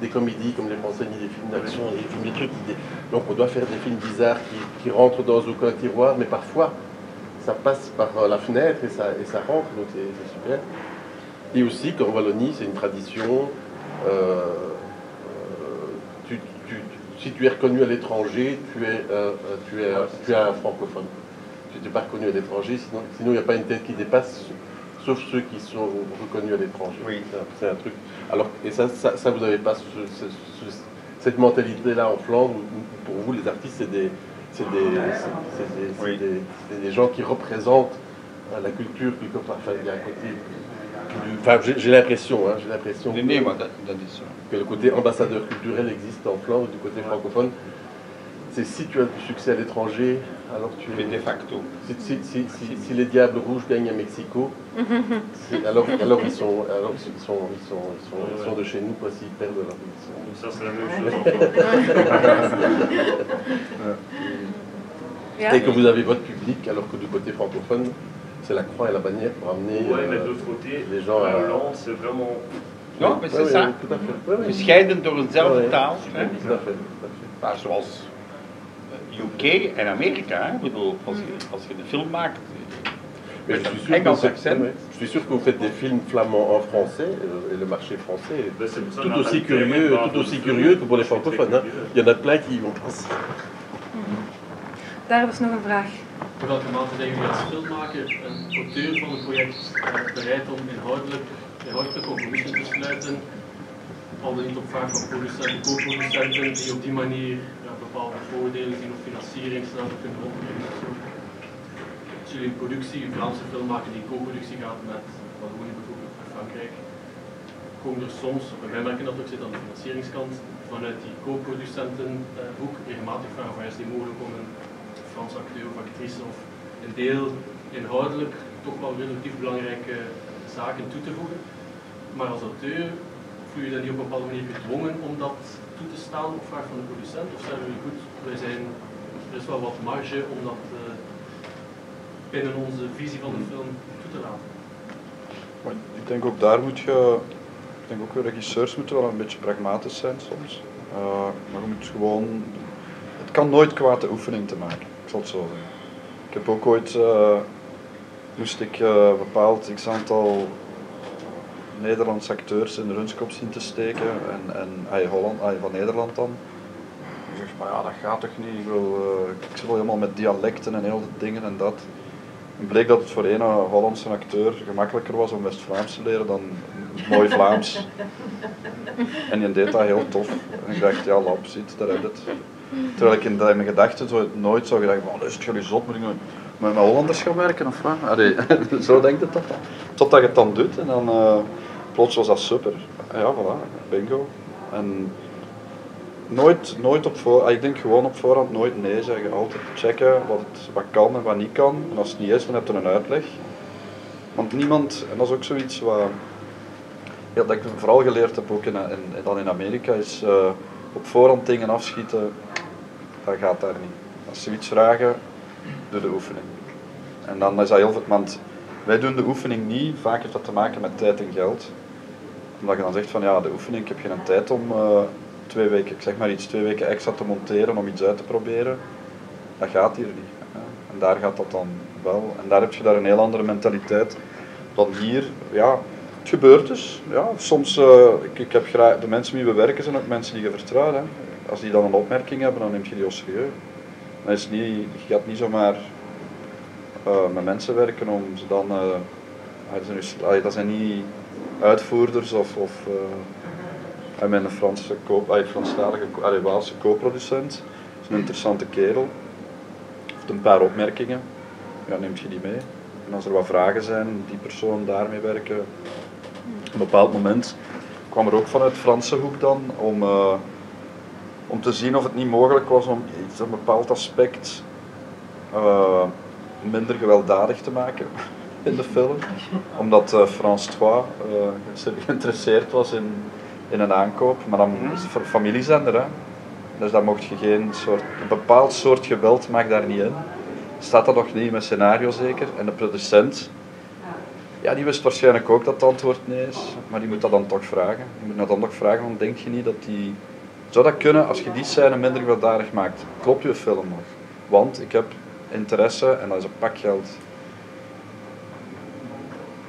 Speaker 2: des comédies comme les Français, ni des films d'action, des films des trucs. Donc on doit faire des films bizarres qui, qui rentrent dans aucun tiroir, mais parfois ça passe par euh, la fenêtre et ça, et ça rentre, donc c'est super. Et aussi qu'en Wallonie, c'est une tradition. Euh, euh, tu, tu, si tu es reconnu à l'étranger, tu, es, euh, tu, es, tu es un francophone. Si tu n'es pas reconnu à l'étranger, sinon il n'y a pas une tête qui dépasse, sauf ceux qui sont reconnus à l'étranger.
Speaker 5: Oui.
Speaker 2: C'est un, un, truc. Alors, et ça, ça, ça vous n'avez pas ce, ce, ce, cette mentalité-là en Flandre, où, pour vous, les artistes, c'est des, c'est des, des, oui. des, des, gens qui représentent hein, la culture quelque part. Enfin, il y a un côté. Enfin, j'ai l'impression, hein, j'ai l'impression que, que, le côté ambassadeur culturel existe en Flandre du côté francophone. C'est si tu as du succès à l'étranger, alors tu
Speaker 5: es. de facto.
Speaker 2: Si, si, si, si, les Diables Rouges gagnent à Mexico, alors, alors, ils, sont, alors ils, sont, ils, sont, ils, sont, ils sont de chez nous, quoi, s'ils perdent leur.
Speaker 8: Ça, c'est la même chose.
Speaker 2: Et que vous avez votre public, alors que du côté francophone, c'est la croix et la bannière pour amener
Speaker 8: ouais, mais de l'autre côté,
Speaker 2: les gens à
Speaker 8: Hollande, c'est vraiment.
Speaker 5: Non, mais c'est ça.
Speaker 2: Tout à fait.
Speaker 5: Gescheiden door eenzelfde taal.
Speaker 2: Tout à fait. Tout à fait.
Speaker 5: Maar zoals UK en Amerika. Hè? Ik bedoel, als je, als je de film maakt.
Speaker 2: Mais je, suis sûr que je suis sûr que vous faites des films flamands en français et le marché français est
Speaker 8: ben
Speaker 2: tout aussi curieux, tout aussi curieux que pour les francophones. Hein. Il y en a plein qui y vont penser.
Speaker 3: Daar was nog een vraag.
Speaker 9: In welke mate zijn jullie als filmmaker en auteur van het project bereid om inhoudelijk, inhoudelijke compromissen te sluiten? Al dan niet op vraag van producenten, co-producenten die op die manier ja, bepaalde voordelen zien of kunnen opbrengen. Als jullie een productie, een Vlaamse film maken die co-productie gaat met Wallonië bijvoorbeeld met Frankrijk, komen er soms, mij merken dat ook zit aan de financieringskant, vanuit die co-producentenhoek uh, regelmatig vragen van is het mogelijk om een Franse acteur of actrice of een deel inhoudelijk toch wel relatief belangrijke zaken toe te voegen. Maar als auteur voel je dan niet op een bepaalde manier gedwongen om dat toe te staan op vraag van de producent? Of zeggen jullie goed, wij zijn, er is wel wat marge om dat uh, binnen onze visie van de film toe te laten?
Speaker 4: Maar ik denk ook daar moet je, ik denk ook regisseurs moeten wel een beetje pragmatisch zijn soms. Uh, maar je moet gewoon, het kan nooit kwaad de oefening te maken, ik zal het zo zeggen. Ik heb ook ooit, uh, moest ik uh, bepaald x aantal Nederlandse acteurs in de runskop zien te steken en, en ay, Holland, ay, van Nederland dan. Maar ja, dat gaat toch niet, ik, wil, ik zit helemaal met dialecten en heel dingen en dat. En bleek dat het voor een Hollandse acteur gemakkelijker was om West-Vlaams te leren dan mooi Vlaams. En je deed dat heel tof. En ik dacht, ja, lap, ziet, daar heb je het. Terwijl ik in, mijn gedachten zo nooit zou gedacht, oh, is het jullie zot, moet ik met, met Hollanders gaan werken of wat? Allee, zo denkt het dat. Totdat je het dan doet en dan uh, plots was dat super. Ja, voilà, bingo. En nooit, nooit op voor, ik denk gewoon op voorhand nooit nee zeggen. Altijd checken wat, wat kan en wat niet kan. En als het niet is, dan heb je een uitleg. Want niemand, en dat is ook zoiets wat, ja, dat ik vooral geleerd heb ook in, in, dan in Amerika, is uh, op voorhand dingen afschieten, dat gaat daar niet. Als ze iets vragen, doe de oefening. En dan is dat heel veel, want wij doen de oefening niet, vaak heeft dat te maken met tijd en geld. Omdat je dan zegt van ja, de oefening, ik heb geen tijd om uh, twee weken, ik zeg maar iets, twee weken extra te monteren om iets uit te proberen. Dat gaat hier niet. En daar gaat dat dan wel. En daar heb je daar een heel andere mentaliteit dan hier. Ja, het gebeurt dus. Ja, soms, uh, ik, ik, heb graag, de mensen die we werken zijn ook mensen die je vertrouwt. Hè. Als die dan een opmerking hebben, dan neem je die ook serieus. Dan is niet, je gaat niet zomaar uh, met mensen werken om ze dan... Uh, dat zijn niet uitvoerders of... of en met een Franse koop, uh, Franstalige, allee, Waalse co-producent. Is een interessante kerel. Heeft een paar opmerkingen. Ja, neemt je die mee. En als er wat vragen zijn, die persoon daarmee werken. Op een bepaald moment kwam er ook vanuit Franse hoek dan om, uh, om te zien of het niet mogelijk was om iets, een bepaald aspect uh, minder gewelddadig te maken in de film. Omdat uh, France 2 geïnteresseerd was in in een aankoop, maar dan is het voor familiezender. Hè? Dus dan mocht je geen soort, een bepaald soort geweld mag daar niet in. Staat dat nog niet in mijn scenario zeker? En de producent, ja, die wist waarschijnlijk ook dat het antwoord nee is, maar die moet dat dan toch vragen. Die moet dat dan toch vragen, want denk je niet dat die... Zou dat kunnen als je die scène minder gewelddadig maakt? Klopt je film nog? Want ik heb interesse en dat is een pak geld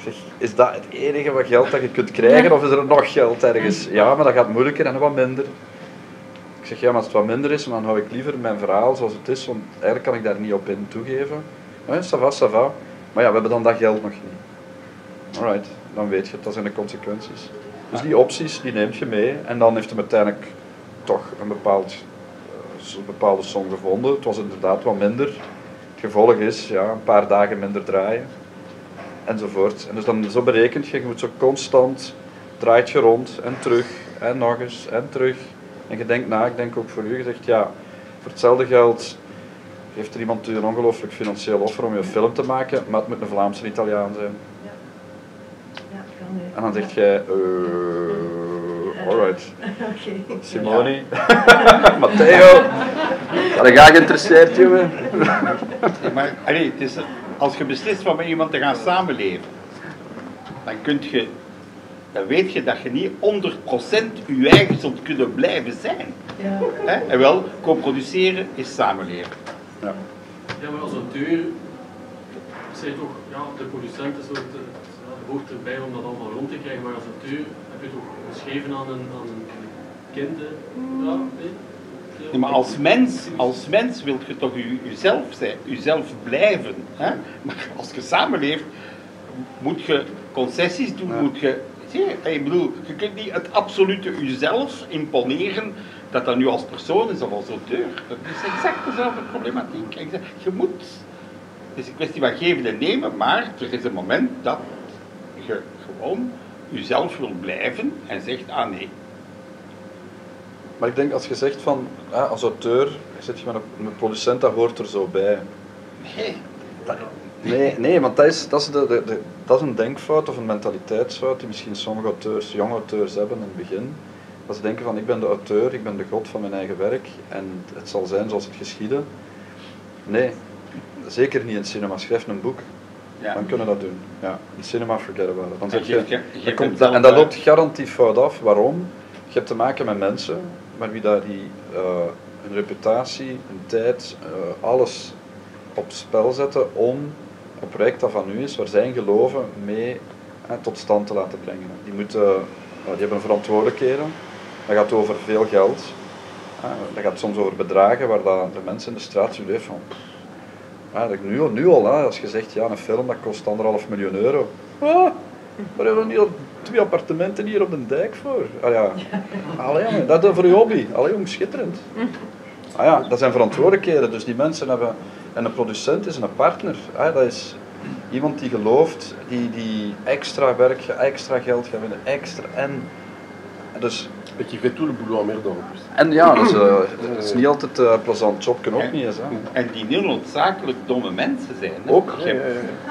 Speaker 4: Zeg, is dat het enige wat geld dat je kunt krijgen of is er nog geld ergens? Ja, maar dat gaat moeilijker en wat minder. Ik zeg, ja, maar als het wat minder is, dan hou ik liever mijn verhaal zoals het is, want eigenlijk kan ik daar niet op in toegeven. Ja, ça va, ça va. Maar ja, we hebben dan dat geld nog niet. Alright, dan weet je het, dat zijn de consequenties. Dus die opties, die neemt je mee en dan heeft hij uiteindelijk toch een, bepaald, eh, een bepaalde som gevonden. Het was inderdaad wat minder. Het gevolg is, ja, een paar dagen minder draaien enzovoort. En dus dan zo berekent je, je moet zo constant draait je rond en terug en nog eens en terug. En je denkt na, ik denk ook voor u, je zegt ja, voor hetzelfde geld geeft er iemand u een ongelooflijk financieel offer om je film te maken, maar het moet een Vlaamse Italiaan zijn. Ja. Ja, kan En dan zeg jij, uh, alright. Okay. Simoni, Matteo, ben ik geïnteresseerd, jongen?
Speaker 5: maar allee, het is als je beslist van met iemand te gaan samenleven, dan, kunt je, dan weet je dat je niet 100% je eigen zult kunnen blijven zijn. Ja. En wel, co-produceren is samenleven.
Speaker 9: Ja. ja, maar als auteur, zei toch, ja, de producent is ook de, hoort erbij om dat allemaal rond te krijgen, maar als auteur heb je toch geschreven aan een, aan een kind. Ja,
Speaker 5: Nee, maar als mens, als mens wilt je toch jezelf zijn, jezelf blijven. Hè? Maar als je samenleeft, moet je concessies doen, moet je... Zie je, ik bedoel, je kunt niet het absolute jezelf imponeren, dat dat nu als persoon is of als auteur. Dat is exact dezelfde problematiek. Je moet... Het is een kwestie van geven en nemen, maar er is een moment dat je gewoon jezelf wil blijven en zegt, ah nee,
Speaker 4: maar ik denk als je zegt van, als auteur zit je met een, producent, dat hoort er zo bij. Nee. nee, nee, want dat is, dat, is de, de, dat is een denkfout of een mentaliteitsfout die misschien sommige auteurs, jonge auteurs hebben in het begin. Dat ze denken van ik ben de auteur, ik ben de god van mijn eigen werk en het zal zijn zoals het geschieden. Nee, zeker niet in cinema. Schrijf een boek.
Speaker 5: Ja.
Speaker 4: dan kunnen we dat doen. Ja. In cinema forget about it. Dan zeg
Speaker 5: je-
Speaker 4: je,
Speaker 5: je- je
Speaker 4: dan
Speaker 5: bent
Speaker 4: komt dat,
Speaker 5: wel
Speaker 4: en dat loopt garantie fout af. Waarom? Je hebt te maken met mensen, maar wie daar die, eh, hun reputatie, hun tijd, eh, alles op spel zetten om een project dat van u is, waar zij geloven, mee eh, tot stand te laten brengen. Die, moeten, die hebben verantwoordelijkheden. Dat gaat over veel geld. Dat gaat soms over bedragen waar de mensen in de straat zullen van. nu, nu al, als je zegt ja, een film dat kost anderhalf miljoen euro. Ah, waar hebben we niet al twee appartementen hier op de dijk voor? Ah ja, Allee, jongen, dat is voor je hobby. Allee, jong, schitterend. Ah ja, dat zijn verantwoordelijkheden. Dus die mensen hebben. En een producent is een partner. Hè, dat is iemand die gelooft, die, die extra werk, extra geld gaat winnen, extra. En, dus,
Speaker 2: Et qui fait tout le boulot emmerdant en plus.
Speaker 4: en ja, eh, het is niet altijd een plezant job, kan ook niet eens. Hè.
Speaker 5: En die niet noodzakelijk domme mensen zijn. Hè?
Speaker 4: Ook.
Speaker 5: Je hebt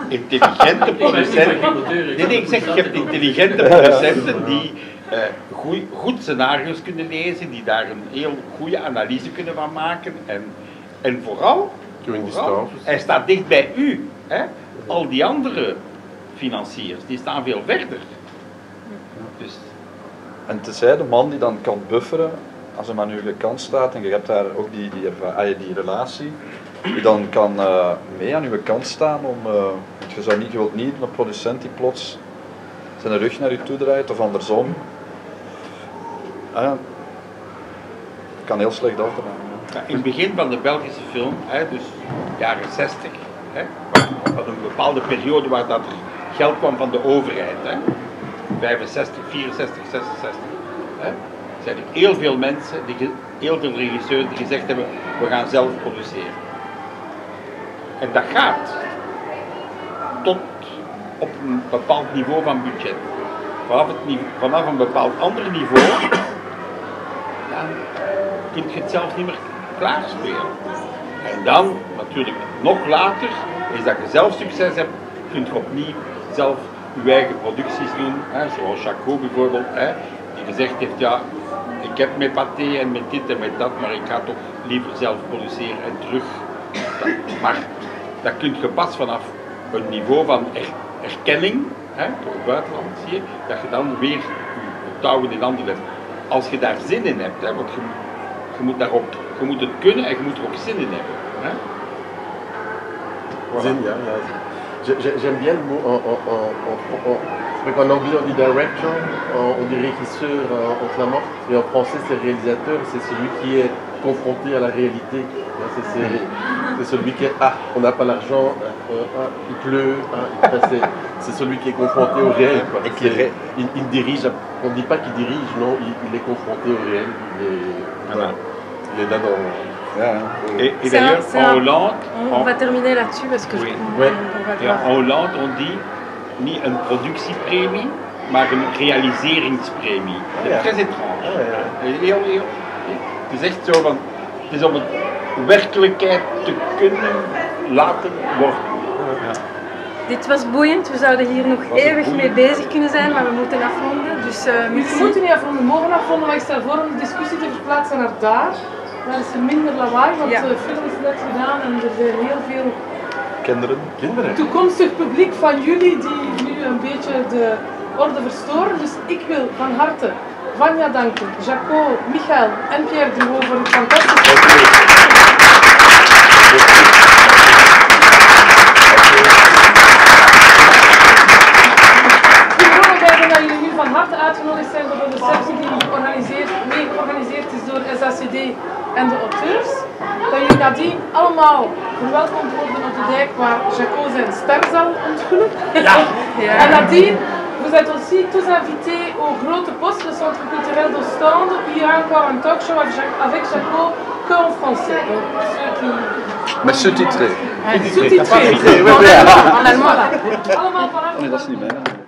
Speaker 5: intelligente producenten. Nee, nee, ik zeg, je hebt intelligente producenten die eh, goeie- goed scenario's kunnen lezen, die daar een heel goede analyse kunnen van maken. En, en vooral, vooral, hij staat dicht bij u. Hè? Al die andere financiers, die staan veel verder.
Speaker 4: En tenzij de man die dan kan bufferen, als hem aan uw kant staat en je hebt daar ook die, die, erva- ah, die relatie, die dan kan eh, mee aan uw kant staan om, eh, want je, zou niet, je wilt niet een producent die plots zijn rug naar u toe draait of andersom. Ja. kan heel slecht afdraaien. ja.
Speaker 5: In het begin van de Belgische film, hè, dus jaren 60, hè, wat een bepaalde periode waar dat geld kwam van de overheid, hè, 65, 64, 66, hè, zijn er heel veel mensen, die, heel veel regisseurs die gezegd hebben, we gaan zelf produceren. En dat gaat tot op een bepaald niveau van budget. Vanaf, het vanaf een bepaald ander niveau, dan kun je het zelf niet meer klaarspelen. En dan, natuurlijk nog later, is dat je zelf succes hebt, kun je opnieuw zelf je eigen producties doen. Hè, zoals Jaco bijvoorbeeld, hè, die gezegd heeft, ja, ik heb met Pathé en met dit en met dat, maar ik ga toch liever zelf produceren en terug. Dat, maar dat kun je pas vanaf een niveau van er- erkenning hè, door buitenland, zie je, dat je dan weer je touwen in handen legt. Als je daar zin in hebt, hè, want je, je, moet daarop, je moet het kunnen en je moet er ook zin in hebben. Hè.
Speaker 2: Zin, ja, ja. J'ai- j'ai- J'aime bien le mot en, anglais on dit director, on dit régisseur en, flamand, et en français c'est réalisateur, c'est celui qui est confronté à la réalité. Hein, C'est celui qui est ah, on n'a pas l'argent, euh, ah, il pleut, ah, c'est celui qui est confronté au réel. Quoi. Il, il dirige, on ne dit pas qu'il dirige, non, il, il est confronté au réel, il est, voilà. il est là dans.
Speaker 4: Ja, ja.
Speaker 5: Et, et d'ailleurs, en Hollande,
Speaker 3: On
Speaker 5: en-
Speaker 3: va terminer là-dessus parce que
Speaker 5: Oui.
Speaker 3: je
Speaker 2: Ouais.
Speaker 3: on va
Speaker 5: Ja, en Hollande, on dit niet een productiepremie, maar een realiseringspremie. Dat is
Speaker 2: ja.
Speaker 5: très étrange.
Speaker 2: Ah, ja.
Speaker 5: Heel, heel, het is echt zo van, het is om het werkelijkheid te kunnen laten worden.
Speaker 3: Dit was boeiend, we zouden hier nog
Speaker 5: Was
Speaker 3: eeuwig mee bezig kunnen zijn, maar we moeten afronden. Dus uh,
Speaker 1: We moeten niet afronden, we mogen afronden, maar ik stel voor om de discussie te verplaatsen naar daar. Daar is er minder lawaai, want
Speaker 3: Ja.
Speaker 1: de film is net gedaan en er zijn heel veel
Speaker 4: Kinderen.
Speaker 2: Kinderen.
Speaker 1: toekomstig publiek van jullie die nu een beetje de orde verstoren. Dus ik wil van harte Vanja danken, Jaco, Michael en Pierre Duhot voor het fantastische Ik dat jullie nu van harte uitgenodigd zijn voor georganiseerd is door SACD en de auteurs. Dat jullie nadien allemaal verwelkomd worden op de dijk waar Jaco zijn ster zal onthullen.
Speaker 3: Ja.
Speaker 1: En nadien, vous êtes aussi tous invités au Grote Poste, le centre culturel d'Ostende, où il y a encore un talk show avec Jac- avec Jaco que en français. Donc, ceux qui...
Speaker 4: Met sous-titré.
Speaker 1: Sous-titré. En allemand. Allemaal.